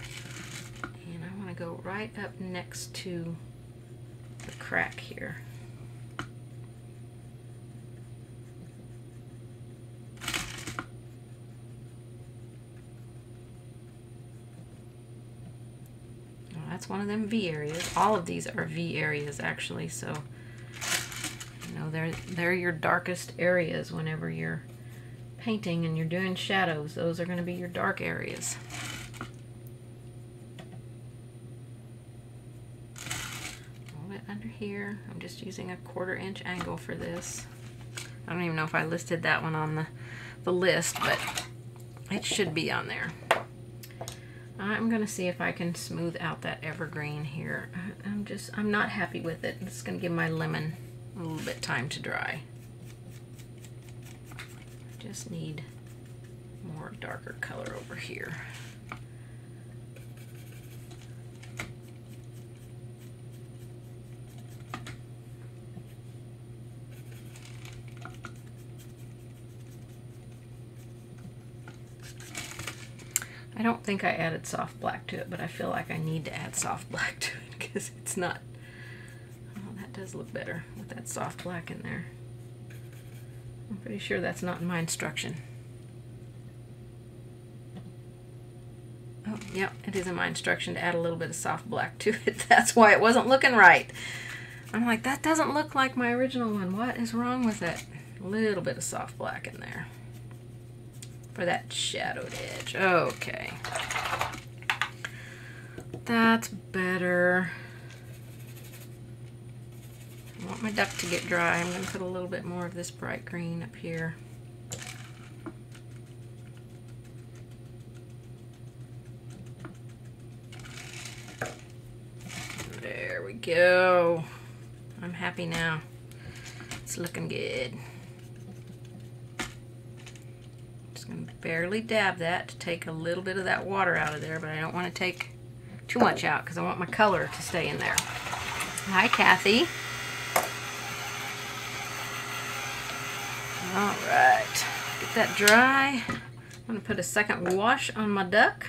And I want to go right up next to crack here. Oh, that's one of them V areas. All of these are V areas actually, so you know they're they're your darkest areas whenever you're painting and you're doing shadows. Those are going to be your dark areas. A little bit under here. I'm just using a quarter inch angle for this. I don't even know if I listed that one on the, the list, but it should be on there. I'm going to see if I can smooth out that evergreen here. I'm just, I'm not happy with it. Going to give my lemon a little bit time to dry. Just need more darker color over here. Don't think I added soft black to it, but I feel like I need to add soft (laughs) black to it because it's not, oh, that does look better with that soft black in there. I'm pretty sure that's not in my instruction. Oh, yep, it is in my instruction to add a little bit of soft black to it. (laughs) That's why it wasn't looking right. I'm like, that doesn't look like my original one. What is wrong with it? A little bit of soft black in there for that shadowed edge. Okay. That's better. I want my duck to get dry. I'm going to put a little bit more of this bright green up here. There we go. I'm happy now. It's looking good. Going to barely dab that to take a little bit of that water out of there, but I don't want to take too much out because I want my color to stay in there. Hi, Kathy. All right, get that dry. I'm going to put a second wash on my duck.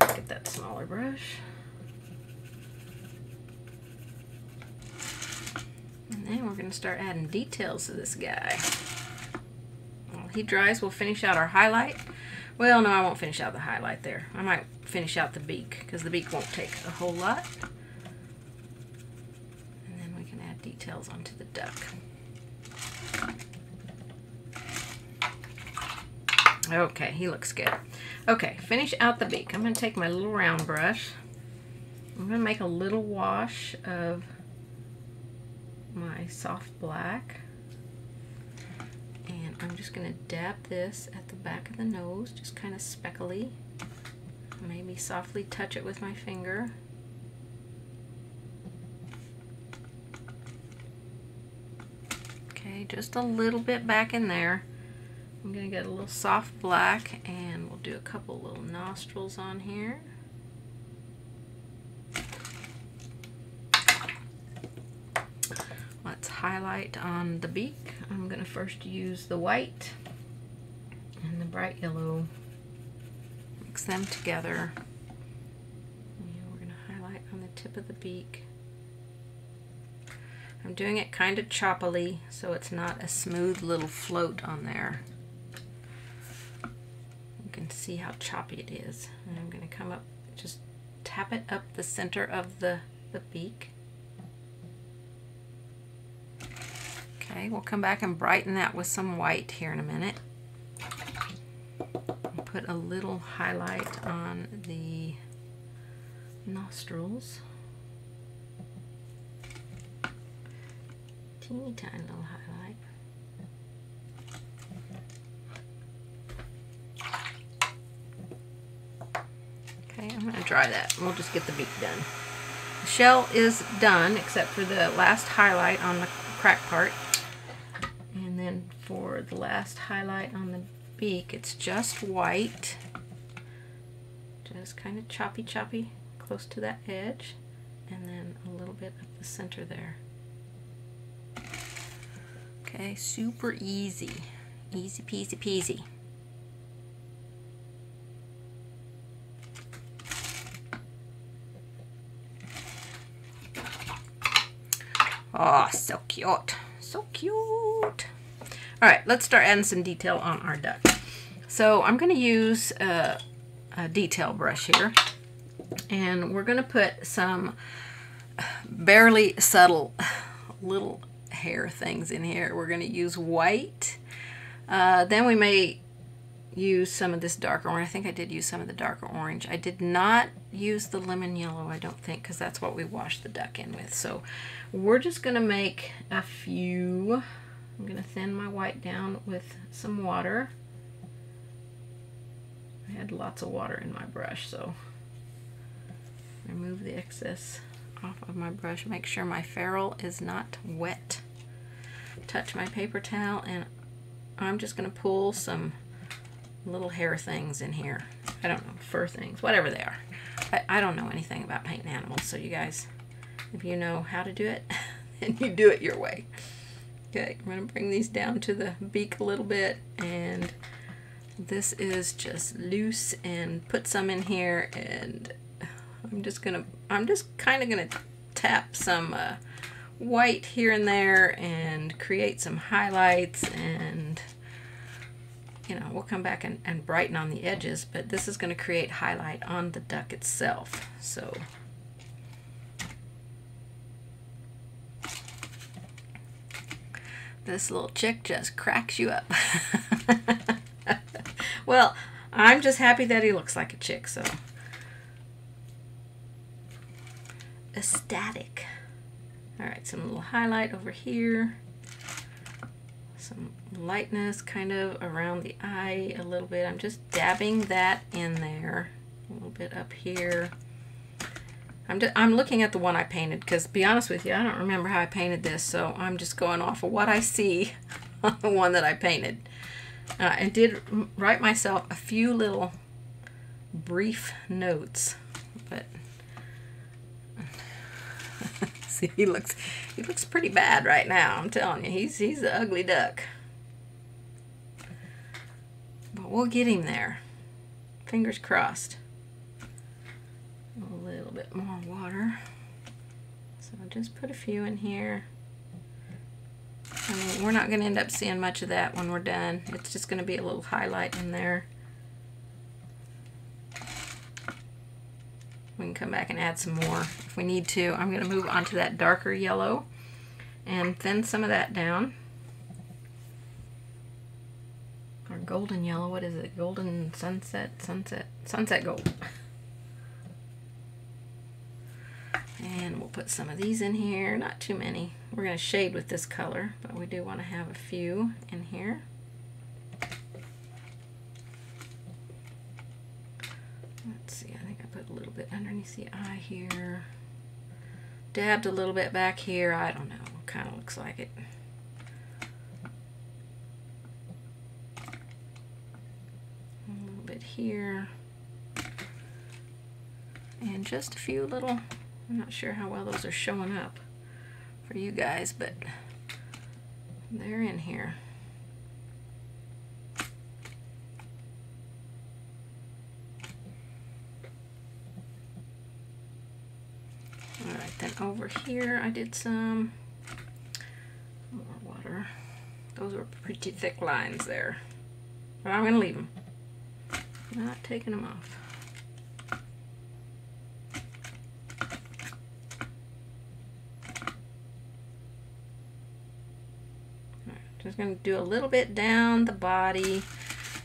Get that smaller brush. And then we're going to start adding details to this guy he dries, we'll finish out our highlight. Well, no, I won't finish out the highlight there. I might finish out the beak because the beak won't take a whole lot. And then we can add details onto the duck. Okay, he looks good. Okay, finish out the beak. I'm going to take my little round brush. I'm going to make a little wash of my soft black. I'm just going to dab this at the back of the nose, just kind of speckly. Maybe softly touch it with my finger. Okay, just a little bit back in there. I'm going to get a little soft black and we'll do a couple little nostrils on here. Let's highlight on the beak. I'm going to first use the white and the bright yellow. Mix them together. And we're going to highlight on the tip of the beak. I'm doing it kind of choppily so it's not a smooth little float on there. You can see how choppy it is. And I'm going to come up, just tap it up the center of the, the beak. Okay, we'll come back and brighten that with some white here in a minute. Put a little highlight on the nostrils. teeny tiny little highlight. Okay, I'm going to dry that. We'll just get the beak done. The shell is done except for the last highlight on the crack part. And for the last highlight on the beak, it's just white. Just kind of choppy choppy close to that edge. And then a little bit up the center there. Okay, super easy. Easy peasy peasy. Oh, so cute. So cute. All right, let's start adding some detail on our duck. So I'm going to use a, a detail brush here. And we're going to put some barely subtle little hair things in here. We're going to use white. Uh, then we may use some of this darker orange. I think I did use some of the darker orange. I did not use the lemon yellow, I don't think, because that's what we washed the duck in with. So we're just going to make a few. I'm going to thin my white down with some water. I had lots of water in my brush, so remove the excess off of my brush. Make sure my ferrule is not wet touch my paper towel and I'm just going to pull some little hair things in here. I don't know, fur things, whatever they are. I, I don't know anything about painting animals, so you guys, if you know how to do it, (laughs) then you do it your way. Okay, I'm to bring these down to the beak a little bit, and this is just loose, and put some in here, and I'm just to, I'm just kind of to tap some uh, white here and there and create some highlights and you know we'll come back and, and brighten on the edges but this is going to create highlight on the duck itself so this little chick just cracks you up (laughs) well I'm just happy that he looks like a chick so ecstatic all right, some little highlight over here. Some lightness kind of around the eye a little bit. I'm just dabbing that in there. A little bit up here. I'm, just, I'm looking at the one I painted because, be honest with you, I don't remember how I painted this, so I'm just going off of what I see (laughs) on the one that I painted. Uh, and did write myself a few little brief notes, but (laughs) See, he looks he looks pretty bad right now. I'm telling you, he's he's an ugly duck. But we'll get him there. Fingers crossed. Bit more water. So just put a few in here. I mean, we're not going to end up seeing much of that when we're done. It's just going to be a little highlight in there. We can come back and add some more if we need to. I'm going to move on to that darker yellow and thin some of that down. Or golden yellow, what is it? Golden sunset, sunset, sunset gold. And we'll put some of these in here, not too many. We're going to shade with this color, but we do want to have a few in here. Let's see, I think I put a little bit underneath the eye here. Dabbed a little bit back here. I don't know. Kind of looks like it. A little bit here. And just a few little, I'm not sure how well those are showing up for you guys, but they're in here. All right, then over here I did some more water. Those were pretty thick lines there. But I'm going to leave them. Not taking them off. just going to do a little bit down the body.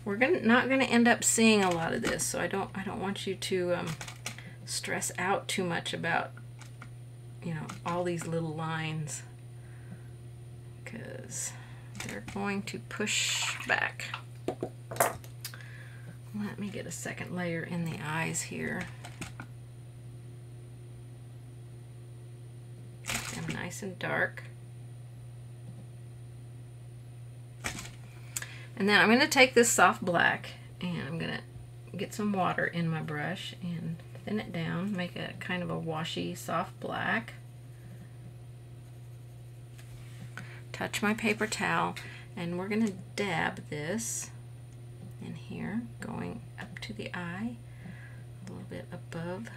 We're gonna, not going to end up seeing a lot of this, so I don't I don't want you to um, stress out too much about you know all these little lines because they're going to push back. Let me get a second layer in the eyes here. Get them nice and dark. And then I'm going to take this soft black and I'm going to get some water in my brush and thin it down, make a kind of a washy soft black. Touch my paper towel and we're going to dab this in here, going up to the eye, a little bit above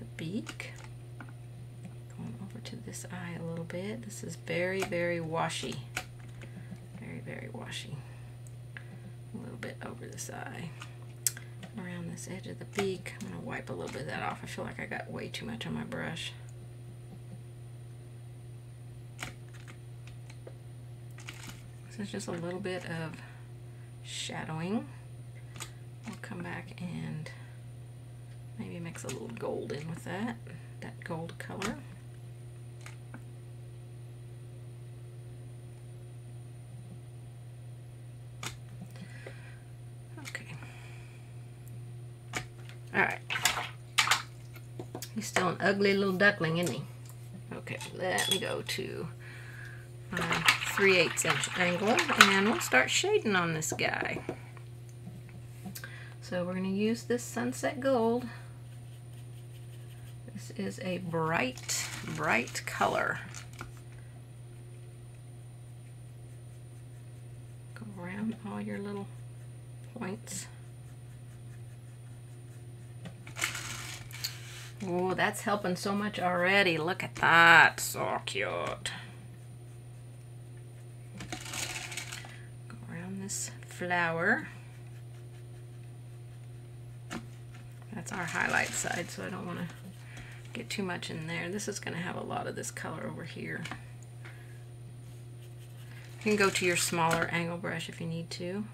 the beak. Going over to this eye a little bit. This is very, very washy very washy. A little bit over this eye. Around this edge of the beak. I'm going to wipe a little bit of that off. I feel like I got way too much on my brush. This is just a little bit of shadowing. We'll come back and maybe mix a little gold in with that, that gold color. He's still an ugly little duckling, isn't he? Okay, let me go to my 3 8 inch angle and we'll start shading on this guy. So we're going to use this Sunset Gold. This is a bright, bright color. Go around all your little points. Oh, that's helping so much already. Look at that. So cute. Go around this flower. That's our highlight side, so I don't want to get too much in there. This is going to have a lot of this color over here. You can go to your smaller angle brush if you need to.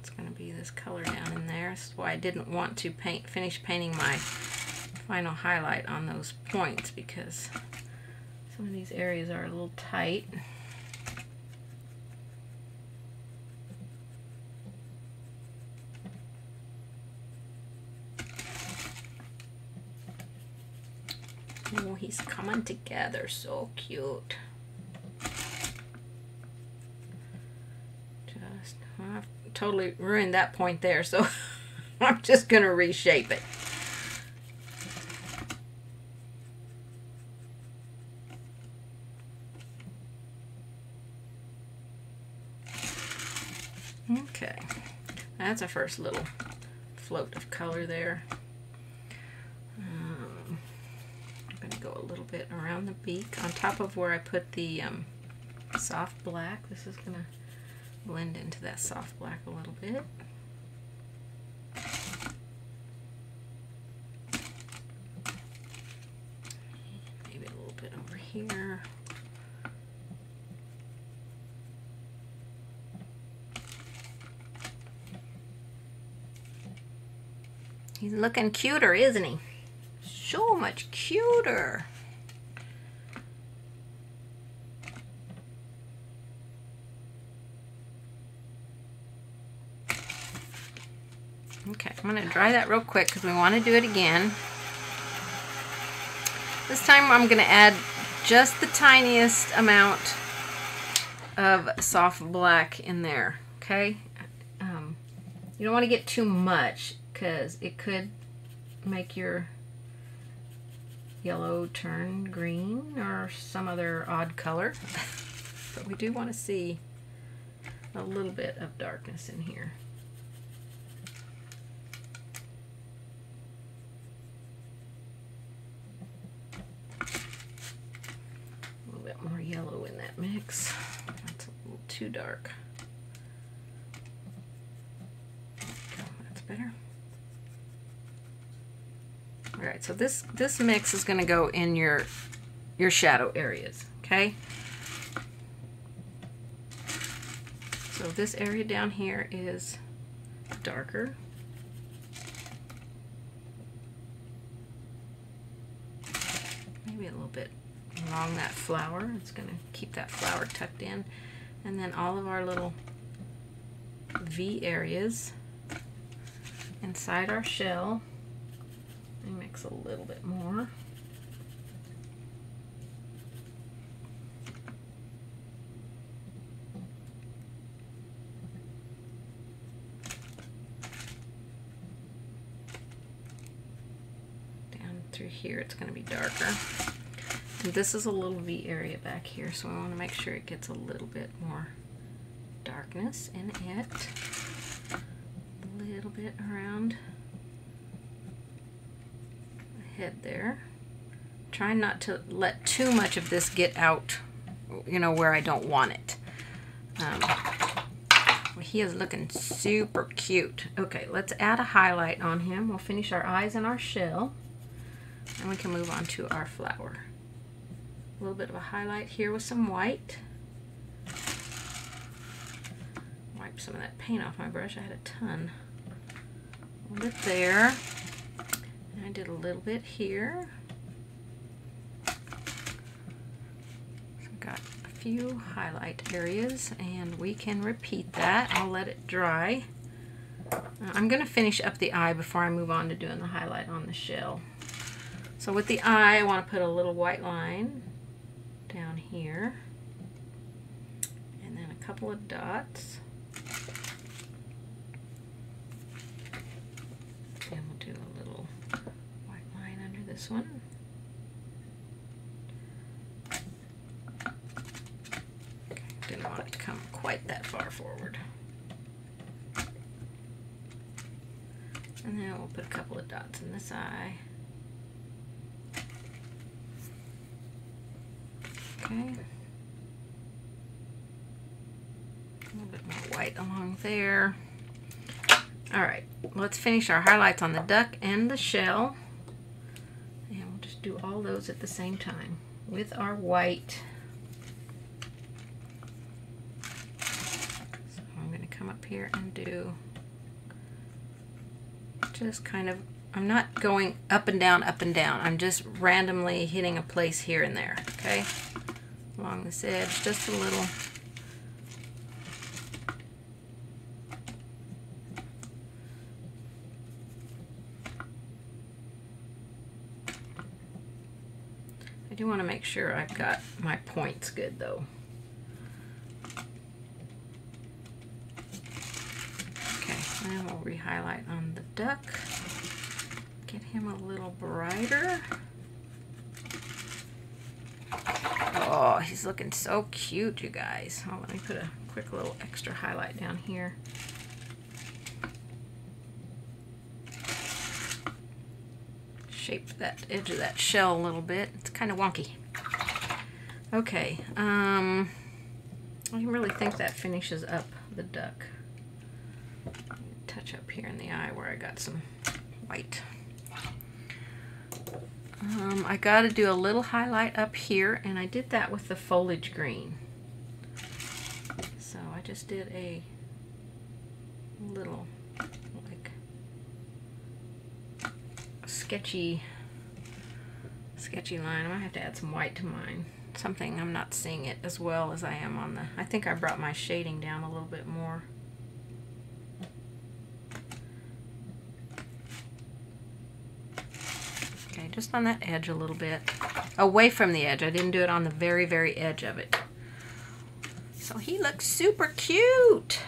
It's going to be this color down in there. That's why I didn't want to paint, finish painting my final highlight on those points because some of these areas are a little tight. Oh, he's coming together. So cute. Just, I've totally ruined that point there, so (laughs) I'm just going to reshape it. Okay, that's our first little float of color there. Um, I'm going to go a little bit around the beak on top of where I put the um, soft black. This is going to blend into that soft black a little bit. Maybe a little bit over here. He's looking cuter, isn't he? So much cuter. Okay, I'm going to dry that real quick because we want to do it again. This time I'm going to add just the tiniest amount of soft black in there, okay? Um, You don't want to get too much because it could make your yellow turn green or some other odd color. but we do want to see a little bit of darkness in here. A little bit more yellow in that mix. That's a little too dark. That's better. All right, so this, this mix is gonna go in your, your shadow areas, okay? So this area down here is darker. Maybe a little bit along that flower. It's gonna keep that flower tucked in. And then all of our little V areas inside our shell mix a little bit more. Down through here it's going to be darker. And this is a little V area back here, so I want to make sure it gets a little bit more darkness in it. A little bit around head there. Trying not to let too much of this get out, you know, where I don't want it. Um, he is looking super cute. Okay, let's add a highlight on him. We'll finish our eyes and our shell. And we can move on to our flower. A little bit of a highlight here with some white. Wipe some of that paint off my brush. I had a ton. A little bit there. I did a little bit here. So I've got a few highlight areas and we can repeat that. I'll let it dry. Uh, I'm going to finish up the eye before I move on to doing the highlight on the shell. So with the eye, I want to put a little white line down here and then a couple of dots. This one. Okay, didn't want it to come quite that far forward. And then we'll put a couple of dots in this eye. Okay. A little bit more white along there. All right, let's finish our highlights on the duck and the shell do all those at the same time with our white. So I'm going to come up here and do just kind of, I'm not going up and down, up and down. I'm just randomly hitting a place here and there, okay? Along this edge, just a little I do want to make sure I've got my points good though. Okay, and we'll re-highlight on the duck. Get him a little brighter. Oh, he's looking so cute, you guys. Oh, let me put a quick little extra highlight down here. Shape that edge of that shell a little bit. It's kind of wonky. Okay, um, I really think that finishes up the duck. Touch up here in the eye where I got some white. Um, I got to do a little highlight up here, and I did that with the foliage green. So I just did a little sketchy, sketchy line. I might have to add some white to mine. Something I'm not seeing it as well as I am on the, I think I brought my shading down a little bit more. Okay, just on that edge a little bit. Away from the edge. I didn't do it on the very, very edge of it. So he looks super cute.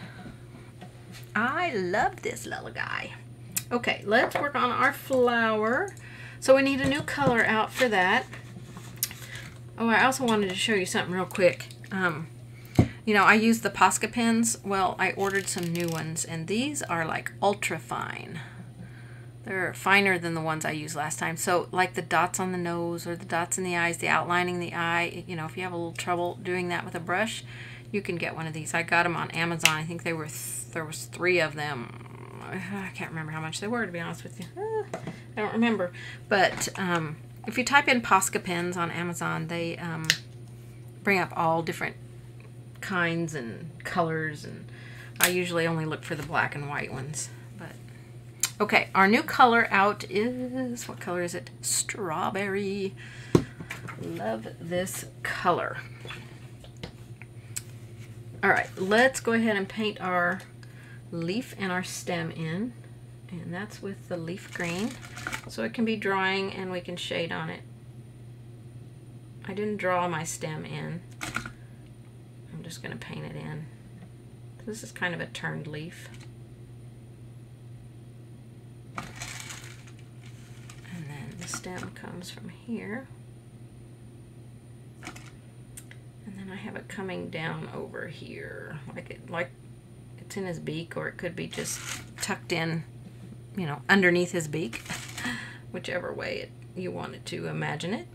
I love this little guy. Okay, let's work on our flower. So we need a new color out for that. Oh, I also wanted to show you something real quick. Um, you know, I use the Posca pens. Well, I ordered some new ones, and these are like ultra fine. They're finer than the ones I used last time. So like the dots on the nose or the dots in the eyes, the outlining the eye, you know, if you have a little trouble doing that with a brush, you can get one of these. I got them on Amazon. I think they were th there was three of them. I can't remember how much they were to be honest with you. Uh, I don't remember. But um, if you type in Posca pens on Amazon, they um, bring up all different kinds and colors and I usually only look for the black and white ones. But okay, our new color out is what color is it? Strawberry. Love this color. All right, let's go ahead and paint our leaf and our stem in. And that's with the leaf green. So it can be drying and we can shade on it. I didn't draw my stem in. I'm just going to paint it in. This is kind of a turned leaf. And then the stem comes from here. And then I have it coming down over here, like it like it's in his beak, or it could be just tucked in, you know, underneath his beak, (laughs) whichever way it, you wanted to imagine it.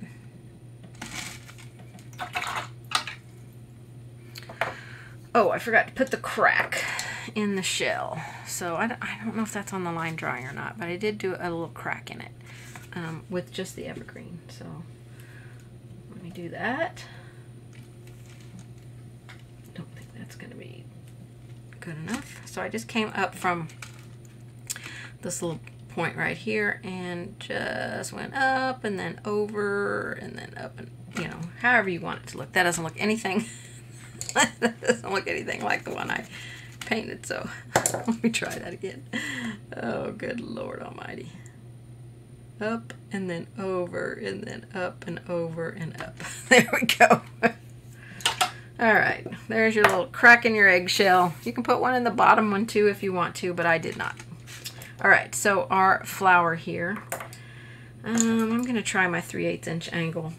Oh, I forgot to put the crack in the shell. So I don't, I don't know if that's on the line drawing or not, but I did do a little crack in it um, with just the evergreen. So let me do that. Don't think that's going to be good enough. So I just came up from this little point right here and just went up and then over and then up and you know however you want it to look that doesn't look anything (laughs) that doesn't look anything like the one I painted, so (laughs) let me try that again. Oh, good Lord Almighty. Up and then over and then up and over and up. (laughs) There we go. All right, there's your little crack in your eggshell. You can put one in the bottom one too if you want to, but I did not. All right, so our flower here. Um, I'm gonna try my 3 8 inch angle.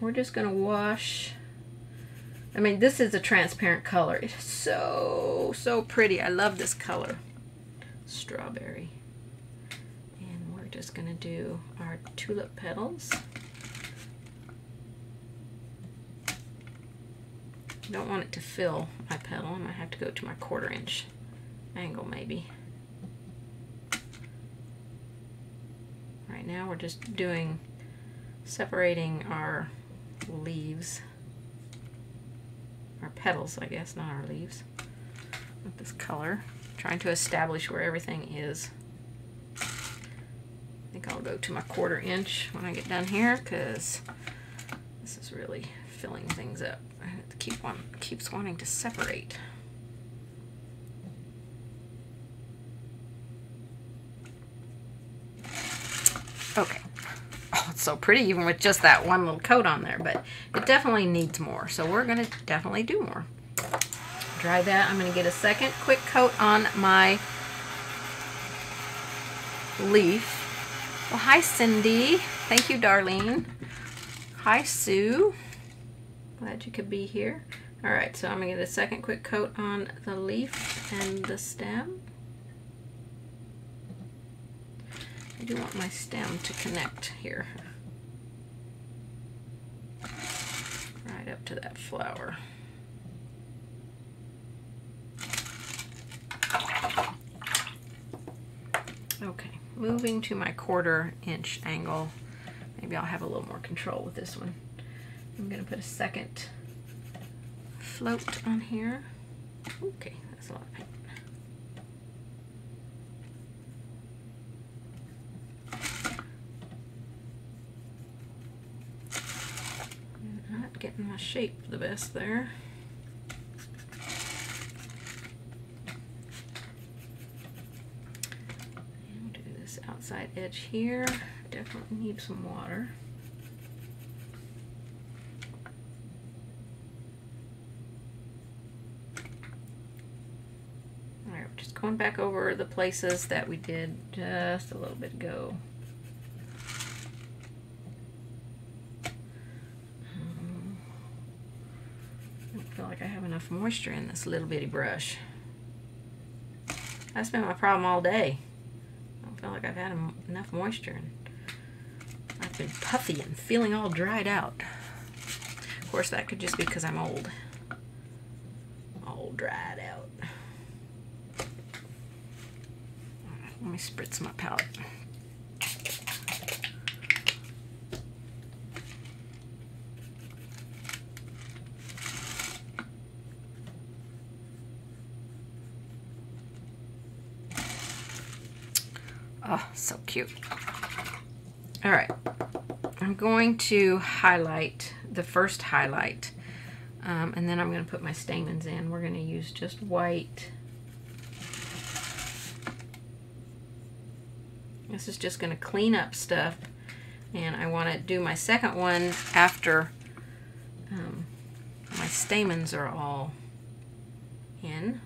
We're just gonna wash I mean, this is a transparent color. It's so, so pretty. I love this color. Strawberry. And we're just to do our tulip petals. Don't want it to fill my petal. I might have to go to my quarter inch angle maybe. Right now we're just doing, separating our leaves our petals, I guess, not our leaves, with this color. Trying to establish where everything is. I think I'll go to my quarter inch when I get done here because this is really filling things up. Keep keeps wanting to separate. Okay. Oh, it's so pretty even with just that one little coat on there, but it definitely needs more. So we're going to definitely do more. Dry that. I'm going to get a second quick coat on my leaf. Well, hi, Cindy. Thank you, Darlene. Hi, Sue. Glad you could be here. All right, so I'm to get a second quick coat on the leaf and the stem. I do want my stem to connect here. Right up to that flower. Okay, moving to my quarter inch angle. Maybe I'll have a little more control with this one. I'm going to put a second float on here. Okay, that's a lot of paint. Not getting my shape the best there. Do this outside edge here. Definitely need some water. Alright, we're just going back over the places that we did just a little bit ago. Um, I don't feel like I have enough moisture in this little bitty brush. That's been my problem all day. I don't feel like I've had enough moisture. And I've been puffy and feeling all dried out. Of course, that could just be because I'm old. All dried out. Let me spritz my palette. Oh, so cute. All right, I'm going to highlight the first highlight um, and then I'm going to put my stamens in. We're going to use just white. This is just going to clean up stuff and I want to do my second one after um, my stamens are all in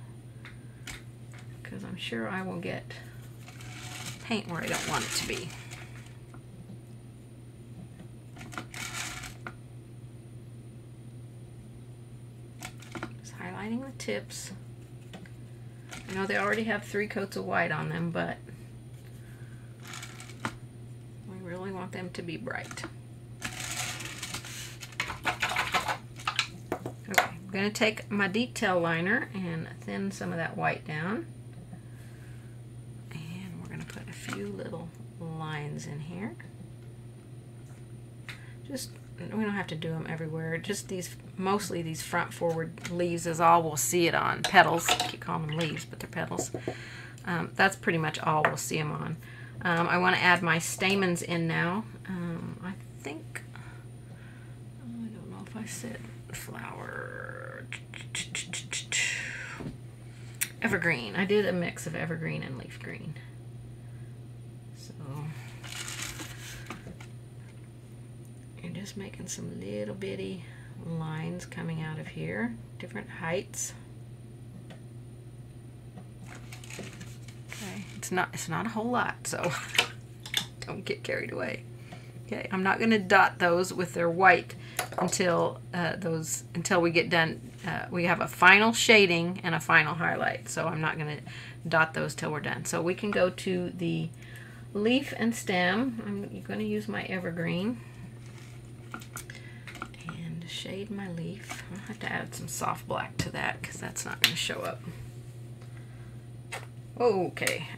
because I'm sure I will get paint where I don't want it to be. Just highlighting the tips. I know they already have three coats of white on them, but we want them to be bright. Okay, I'm going to take my detail liner and thin some of that white down And we're going to put a few little lines in here. Just, we don't have to do them everywhere. Just these, mostly these front forward leaves is all we'll see it on. Petals, I keep calling them leaves, but they're petals. Um, that's pretty much all we'll see them on. Um, I want to add my stamens in now. Um, I think, I don't know if I said flower. Evergreen. I did a mix of evergreen and leaf green. So, you're just making some little bitty lines coming out of here, different heights. Okay, it's not it's not a whole lot, so (laughs) don't get carried away. Okay, I'm not going to dot those with their white until uh, those until we get done. Uh, we have a final shading and a final highlight, so I'm not going to dot those till we're done. So we can go to the leaf and stem. I'm going to use my evergreen and shade my leaf. I'll have to add some soft black to that because that's not to show up. Okay.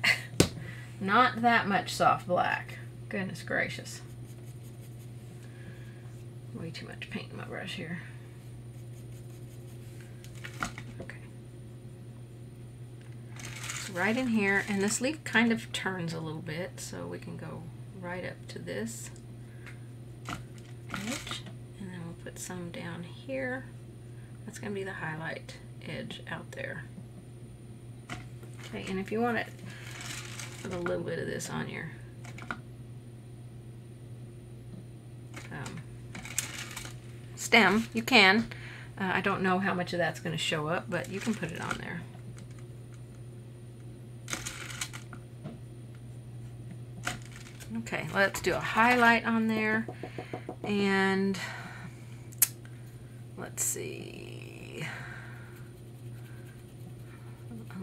(laughs) not that much soft black. Goodness gracious. Way too much paint in my brush here. Okay. Right in here, and this leaf kind of turns a little bit, so we can go right up to this edge and then we'll put some down here. That's going to be the highlight edge out there. Okay, and if you want to put a little bit of this on your um, stem, you can. Uh, I don't know how much of that's going to show up, but you can put it on there. Okay, let's do a highlight on there. And let's see,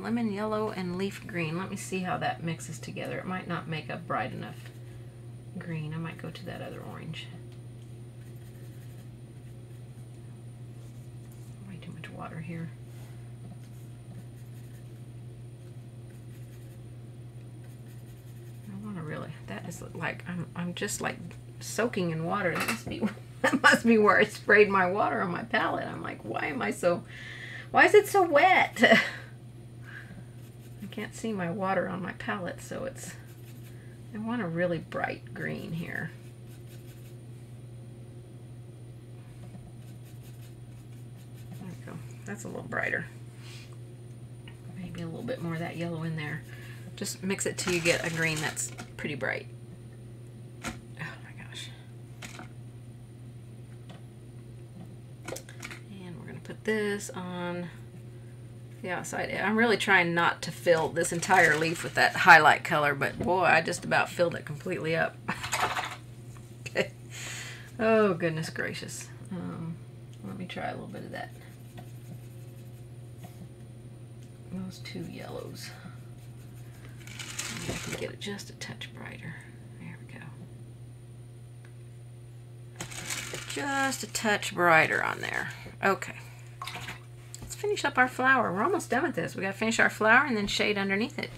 lemon yellow and leaf green. Let me see how that mixes together. It might not make a bright enough green. I might go to that other orange. Way too much water here. I want to really, that is like, I'm, I'm just like soaking in water. That must be (laughs) that must be where I sprayed my water on my palette. I'm like, why am I so, why is it so wet? (laughs) Can't see my water on my palette, so it's, I want a really bright green here. There we go. That's a little brighter. Maybe a little bit more of that yellow in there. Just mix it till you get a green that's pretty bright. Oh my gosh. And we're going to put this on the outside. I'm really trying not to fill this entire leaf with that highlight color, but boy, I just about filled it completely up. (laughs) okay. Oh, goodness gracious. Um, let me try a little bit of that. Those two yellows. I can get it just a touch brighter. There we go. Just a touch brighter on there. Okay finish up our flower. We're almost done with this. We got to finish our flower and then shade underneath it.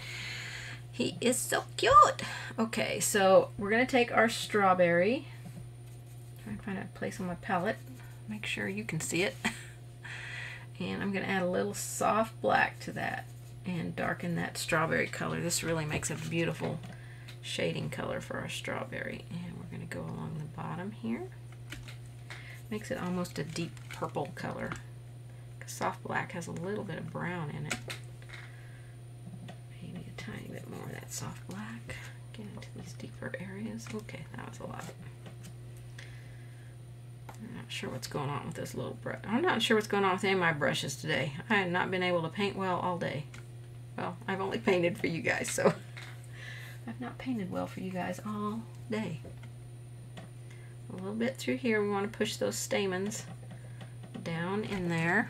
He is so cute. Okay, so we're to take our strawberry. Try and find a place on my palette. Make sure you can see it. (laughs) and I'm to add a little soft black to that and darken that strawberry color. This really makes a beautiful shading color for our strawberry. And we're to go along the bottom here. Makes it almost a deep purple color soft black has a little bit of brown in it. Maybe a tiny bit more of that soft black. Get into these deeper areas. Okay, that was a lot. I'm not sure what's going on with this little brush. I'm not sure what's going on with any of my brushes today. I have not been able to paint well all day. Well, I've only painted for you guys, so (laughs) I've not painted well for you guys all day. A little bit through here, we want to push those stamens down in there.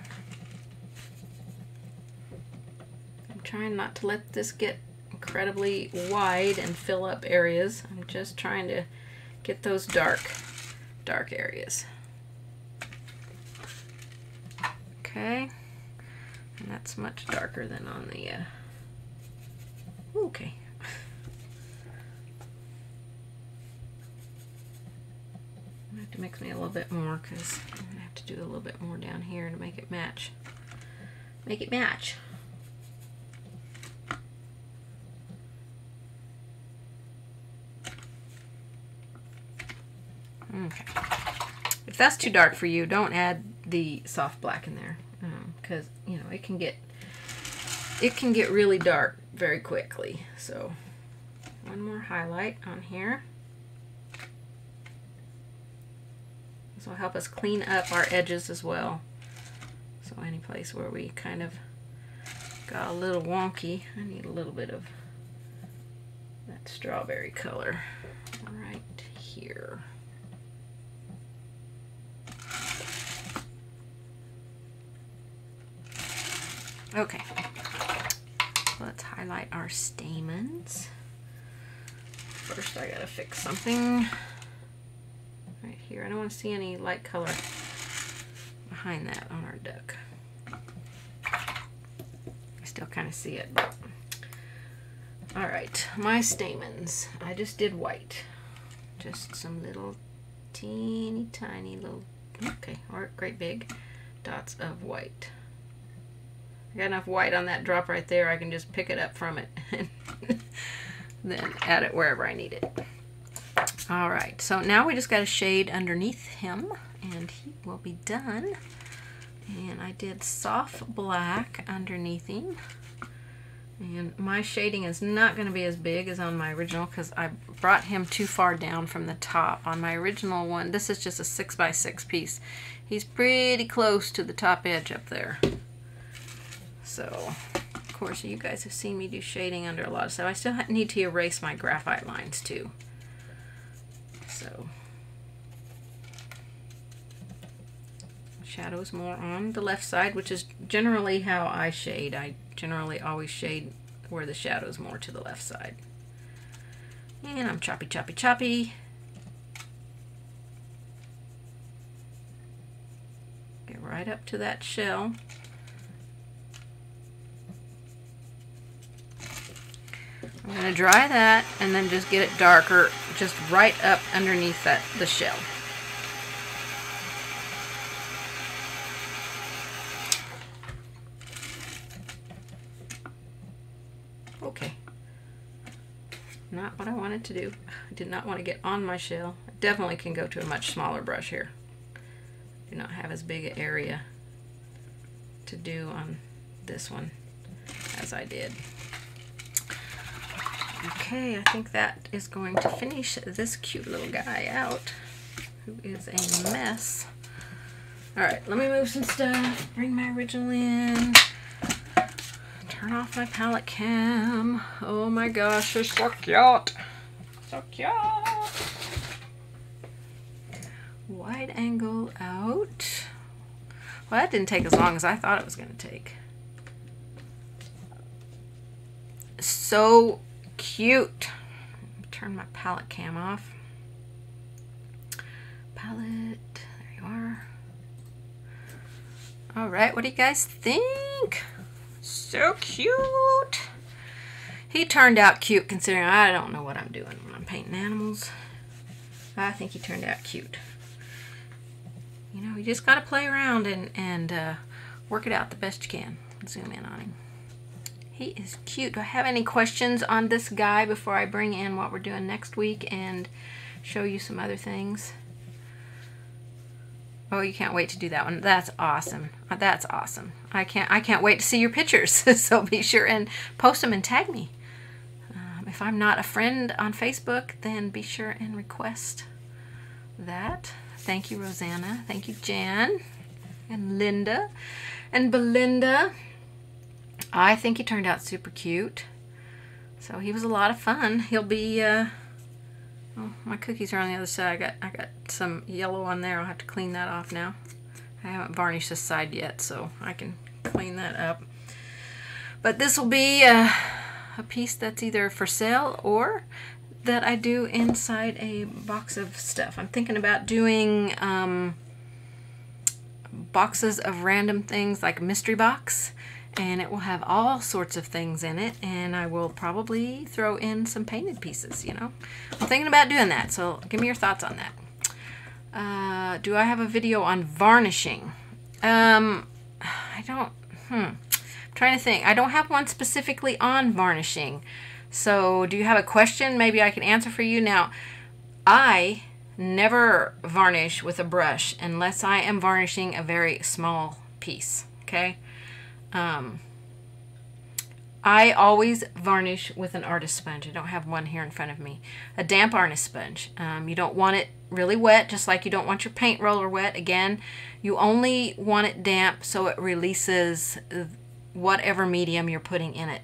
Trying not to let this get incredibly wide and fill up areas. I'm just trying to get those dark, dark areas. Okay, and that's much darker than on the, uh, okay. I have to mix me a little bit more because to have to do a little bit more down here to make it match. Make it match. Okay. If that's too dark for you, don't add the soft black in there because um, you know it can get it can get really dark very quickly. So one more highlight on here. This will help us clean up our edges as well. So any place where we kind of got a little wonky, I need a little bit of that strawberry color right here. Okay, let's highlight our stamens. First I gotta fix something right here. I don't want to see any light color behind that on our duck. I still kind of see it, but all right, my stamens. I just did white. Just some little teeny tiny little, okay, or great big dots of white. I got enough white on that drop right there. I can just pick it up from it and (laughs) then add it wherever I need it. All right, so now we just got a shade underneath him and he will be done. And I did soft black underneath him. And my shading is not going to be as big as on my original because I brought him too far down from the top. On my original one, this is just a 6 by 6 piece. He's pretty close to the top edge up there. So, of course, you guys have seen me do shading under a lot of stuff. I still need to erase my graphite lines too. So, shadows more on the left side, which is generally how I shade. I generally always shade where the shadow's more to the left side. And I'm choppy, choppy, choppy. Get right up to that shell. I'm going to dry that and then just get it darker just right up underneath that the shell. Okay. Not what I wanted to do. (sighs) I did not want to get on my shell. I definitely can go to a much smaller brush here. Do not have as big an area to do on this one as I did. Okay, I think that is going to finish this cute little guy out, who is a mess. All right, let me move some stuff, bring my original in. turn off my palette cam. Oh my gosh, it's so cute. So cute. Wide angle out. Well, that didn't take as long as I thought it was going to take. So cute. Turn my palette cam off. Palette, there you are. All right, what do you guys think? So cute. He turned out cute considering I don't know what I'm doing when I'm painting animals. I think he turned out cute. You know, you just got to play around and, and uh, work it out the best you can. Zoom in on him. He is cute. Do I have any questions on this guy before I bring in what we're doing next week and show you some other things? Oh, you can't wait to do that one. That's awesome. Uh, that's awesome. I can't I can't wait to see your pictures. (laughs) so be sure and post them and tag me. Um, if I'm not a friend on Facebook, then be sure and request that. Thank you, Rosanna. Thank you, Jan and Linda and Belinda. I think he turned out super cute. So he was a lot of fun. He'll be uh, Oh, my cookies are on the other side. I got I got some yellow on there. I'll have to clean that off now. I haven't varnished this side yet, so I can clean that up. But this will be a, a piece that's either for sale or that I do inside a box of stuff. I'm thinking about doing um, boxes of random things like mystery box and it will have all sorts of things in it and I will probably throw in some painted pieces you know? I'm thinking about doing that so give me your thoughts on that. Uh, do I have a video on varnishing? Um I don't hmm. I'm trying to think. I don't have one specifically on varnishing. So do you have a question? Maybe I can answer for you. Now I never varnish with a brush unless I am varnishing a very small piece okay um, I always varnish with an artist sponge. I don't have one here in front of me. A damp artist sponge. Um, you don't want it really wet, just like you don't want your paint roller wet. Again, you only want it damp so it releases whatever medium you're putting in it.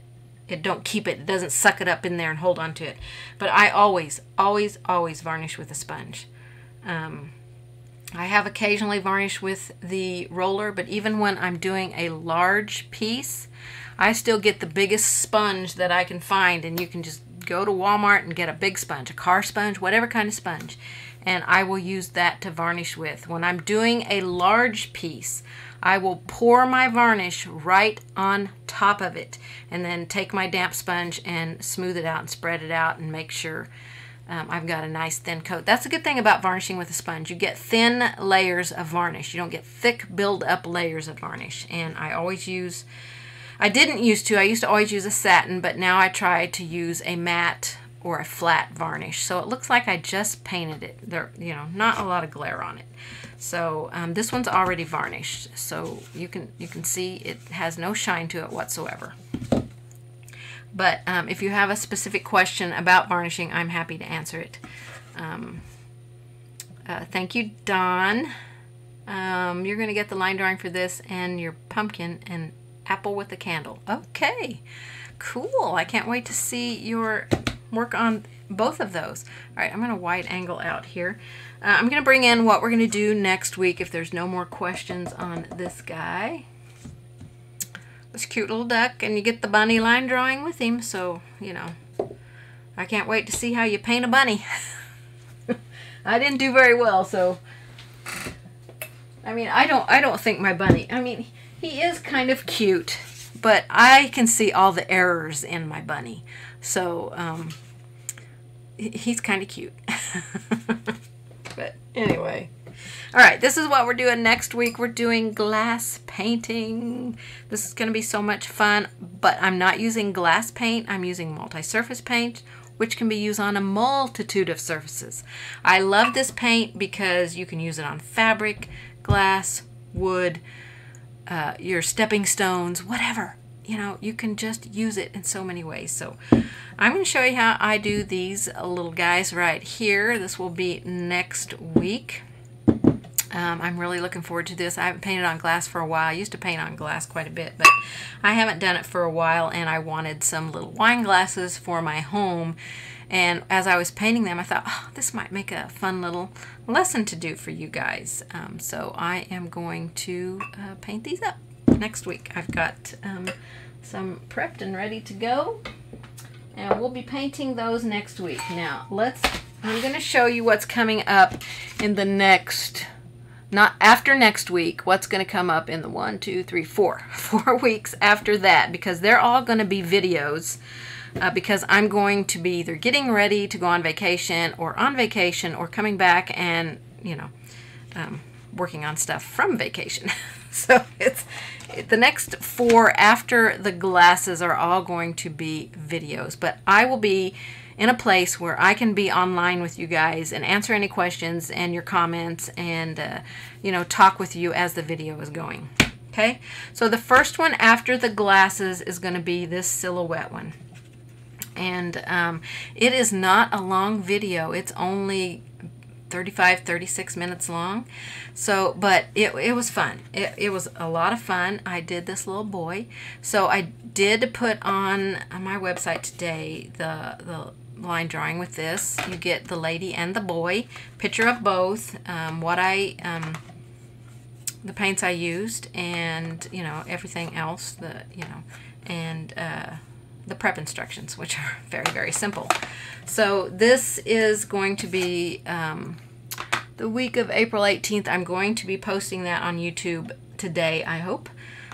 It don't keep it, it doesn't suck it up in there and hold on to it. But I always, always, always varnish with a sponge. Um, I have occasionally varnished with the roller, but even when I'm doing a large piece, I still get the biggest sponge that I can find, and you can just go to Walmart and get a big sponge, a car sponge, whatever kind of sponge, and I will use that to varnish with. When I'm doing a large piece, I will pour my varnish right on top of it, and then take my damp sponge and smooth it out and spread it out and make sure um, I've got a nice thin coat. That's a good thing about varnishing with a sponge. You get thin layers of varnish. You don't get thick build up layers of varnish. And I always use, I didn't used to, I used to always use a satin, but now I try to use a matte or a flat varnish. So it looks like I just painted it. There, you know, not a lot of glare on it. So um, this one's already varnished. So you can, you can see it has no shine to it whatsoever. But um, if you have a specific question about varnishing, I'm happy to answer it. Um, uh, thank you, Don. Um, you're going to get the line drawing for this and your pumpkin and apple with a candle. Okay, cool. I can't wait to see your work on both of those. All right, I'm going to wide angle out here. Uh, I'm going to bring in what we're going to do next week if there's no more questions on this guy this cute little duck and you get the bunny line drawing with him so you know. I can't wait to see how you paint a bunny. (laughs) I didn't do very well so. I mean I don't I don't think my bunny I mean he is kind of cute but I can see all the errors in my bunny. So um, he's kind of cute. (laughs) But anyway all right, this is what we're doing next week. We're doing glass painting. This is going to be so much fun, but I'm not using glass paint. I'm using multi-surface paint, which can be used on a multitude of surfaces. I love this paint because you can use it on fabric, glass, wood, uh, your stepping stones, whatever. You know, you can just use it in so many ways. So I'm going to show you how I do these little guys right here. This will be next week. Um, I'm really looking forward to this. I haven't painted on glass for a while. I used to paint on glass quite a bit, but I haven't done it for a while, and I wanted some little wine glasses for my home. And as I was painting them, I thought, oh, this might make a fun little lesson to do for you guys. Um, so I am going to uh, paint these up next week. I've got um, some prepped and ready to go, and we'll be painting those next week. Now, let's, I'm going to show you what's coming up in the next not after next week, what's going to come up in the one, two, three, four, (laughs) four weeks after that, because they're all going to be videos. Uh, because I'm going to be either getting ready to go on vacation or on vacation or coming back and, you know, um, working on stuff from vacation. (laughs) so it's the next four after the glasses are all going to be videos, but I will be in a place where I can be online with you guys and answer any questions and your comments and, uh, you know, talk with you as the video is going. Okay, so the first one after the glasses is going to be this silhouette one. And um, it is not a long video. It's only 35, 36 minutes long. So, but it, it was fun. It, it was a lot of fun. I did this little boy. So I did put on my website today the, the line drawing with this. You get the lady and the boy, picture of both, um, what I, um, the paints I used, and, you know, everything else, the, you know, and uh, the prep instructions, which are (laughs) very, very simple. So this is going to be um, the week of April 18th. I'm going to be posting that on YouTube today, I hope.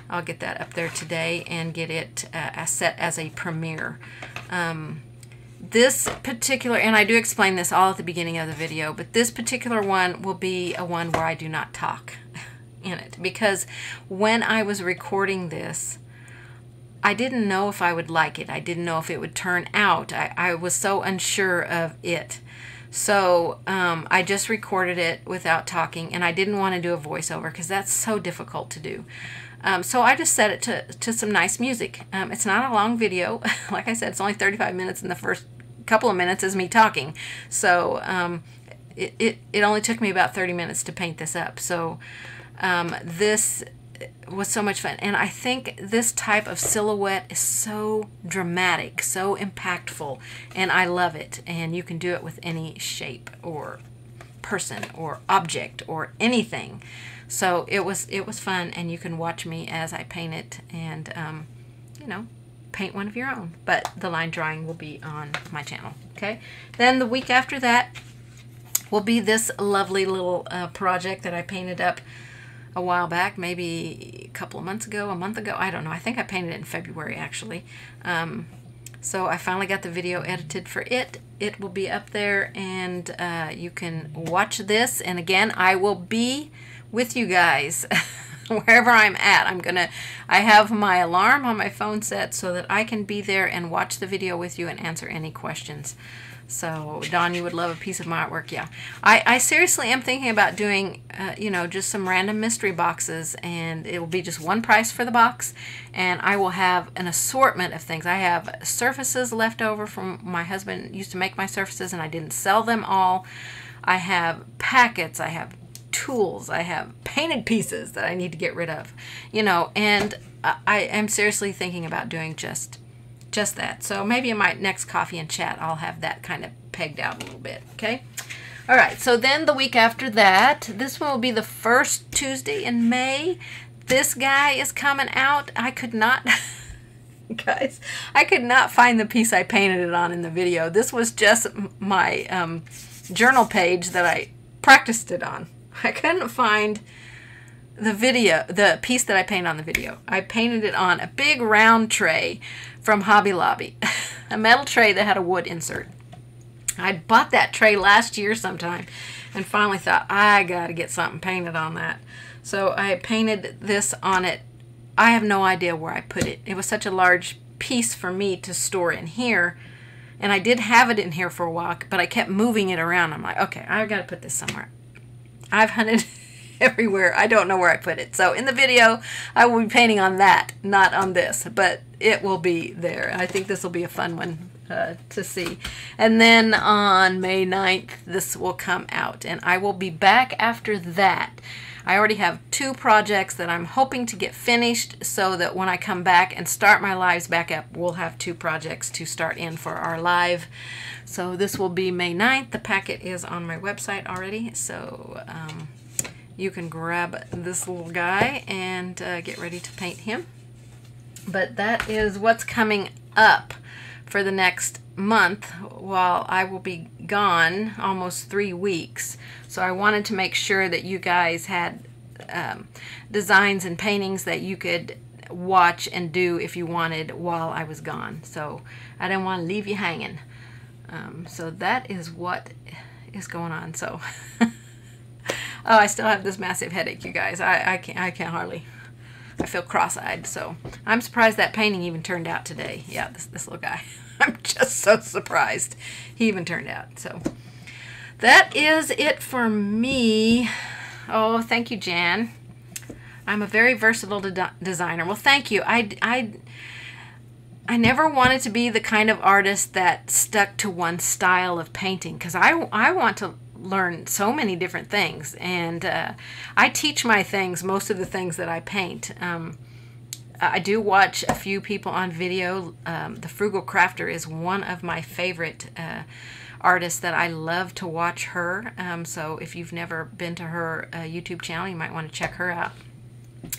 I'll get that up there today and get it uh, set as a premiere. Um, this particular, and I do explain this all at the beginning of the video, but this particular one will be a one where I do not talk (laughs) in it because when I was recording this, I didn't know if I would like it. I didn't know if it would turn out. I, I was so unsure of it. So um, I just recorded it without talking, and I didn't want to do a voiceover because that's so difficult to do. Um, so I just set it to, to some nice music. Um, it's not a long video. (laughs) like I said, it's only 35 minutes in the first couple of minutes is me talking. So um, it, it, it only took me about 30 minutes to paint this up. So um, this was so much fun. And I think this type of silhouette is so dramatic, so impactful, and I love it. And you can do it with any shape or person or object or anything. So it was it was fun, and you can watch me as I paint it, and um, you know, paint one of your own. But the line drawing will be on my channel. Okay. Then the week after that will be this lovely little uh, project that I painted up a while back, maybe a couple of months ago, a month ago. I don't know. I think I painted it in February actually. Um, so I finally got the video edited for it. It will be up there and uh, you can watch this. And again, I will be with you guys. (laughs) (laughs) wherever I'm at. I'm going to, I have my alarm on my phone set so that I can be there and watch the video with you and answer any questions. So, Don, you would love a piece of my artwork. Yeah. I, I seriously am thinking about doing, uh, you know, just some random mystery boxes, and it will be just one price for the box, and I will have an assortment of things. I have surfaces left over from my husband used to make my surfaces, and I didn't sell them all. I have packets. I have tools. I have painted pieces that I need to get rid of, you know, and I am seriously thinking about doing just just that. So maybe in my next coffee and chat, I'll have that kind of pegged out a little bit, okay? All right, so then the week after that, this one will be the first Tuesday in May. This guy is coming out. I could not... (laughs) guys, I could not find the piece I painted it on in the video. This was just my um, journal page that I practiced it on. I couldn't find the video, the piece that I painted on the video. I painted it on a big round tray from Hobby Lobby, (laughs) a metal tray that had a wood insert. I bought that tray last year sometime and finally thought, I got to get something painted on that. So I painted this on it. I have no idea where I put it. It was such a large piece for me to store in here. And I did have it in here for a while, but I kept moving it around. I'm like, okay, I've got to put this somewhere. I've hunted (laughs) everywhere. I don't know where I put it. So in the video, I will be painting on that, not on this, but it will be there. I think this will be a fun one uh, to see. And then on May 9th, this will come out. And I will be back after that. I already have two projects that I'm hoping to get finished so that when I come back and start my lives back up, we'll have two projects to start in for our live. So this will be May 9th. The packet is on my website already. So um, you can grab this little guy and uh, get ready to paint him. But that is what's coming up for the next month while I will be gone almost three weeks. So I wanted to make sure that you guys had um, designs and paintings that you could watch and do if you wanted while I was gone. So I didn't want to leave you hanging. Um, so that is what is going on. So (laughs) oh, I still have this massive headache, you guys. I, I can't I can't hardly I feel cross-eyed. So I'm surprised that painting even turned out today. Yeah, this, this little guy. (laughs) I'm just so surprised he even turned out. So that is it for me. Oh, thank you, Jan. I'm a very versatile de designer. Well, thank you. I, I, I never wanted to be the kind of artist that stuck to one style of painting because I, I want to learn so many different things. And uh, I teach my things, most of the things that I paint. Um, I do watch a few people on video. Um, the Frugal Crafter is one of my favorite uh, artists that I love to watch her. Um, so if you've never been to her uh, YouTube channel, you might want to check her out.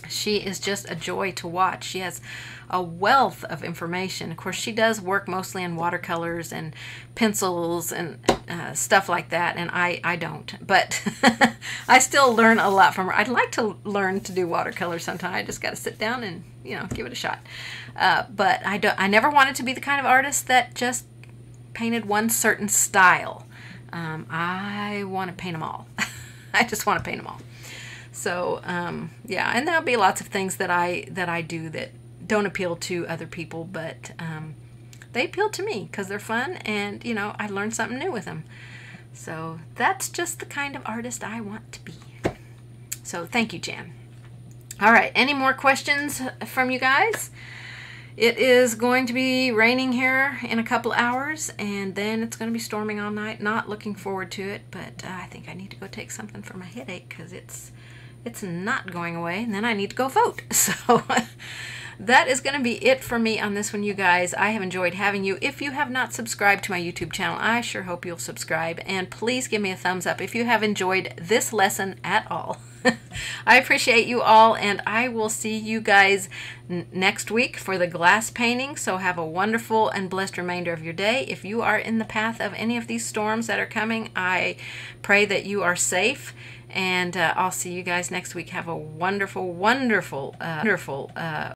She is just a joy to watch. She has a wealth of information. Of course, she does work mostly in watercolors and pencils and uh, stuff like that, and I, I don't. But (laughs) I still learn a lot from her. I'd like to learn to do watercolor sometime. I just got to sit down and, you know, give it a shot. Uh, but I, don't, I never wanted to be the kind of artist that just painted one certain style. Um, I want to paint them all. (laughs) I just want to paint them all. So um, yeah, and there'll be lots of things that I that I do that don't appeal to other people, but um, they appeal to me because they're fun and, you know, I learn something new with them. So that's just the kind of artist I want to be. So thank you, Jan. All right, any more questions from you guys? It is going to be raining here in a couple hours, and then it's going to be storming all night. Not looking forward to it, but uh, I think I need to go take something for my headache because it's it's not going away, and then I need to go vote. (laughs) So that is going to be it for me on this one, you guys. I have enjoyed having you. If you have not subscribed to my YouTube channel, I sure hope you'll subscribe. And please give me a thumbs up if you have enjoyed this lesson at all. (laughs) I appreciate you all, and I will see you guys next week for the glass painting. So have a wonderful and blessed remainder of your day. If you are in the path of any of these storms that are coming, I pray that you are safe. And uh, I'll see you guys next week. Have a wonderful, wonderful, uh, wonderful uh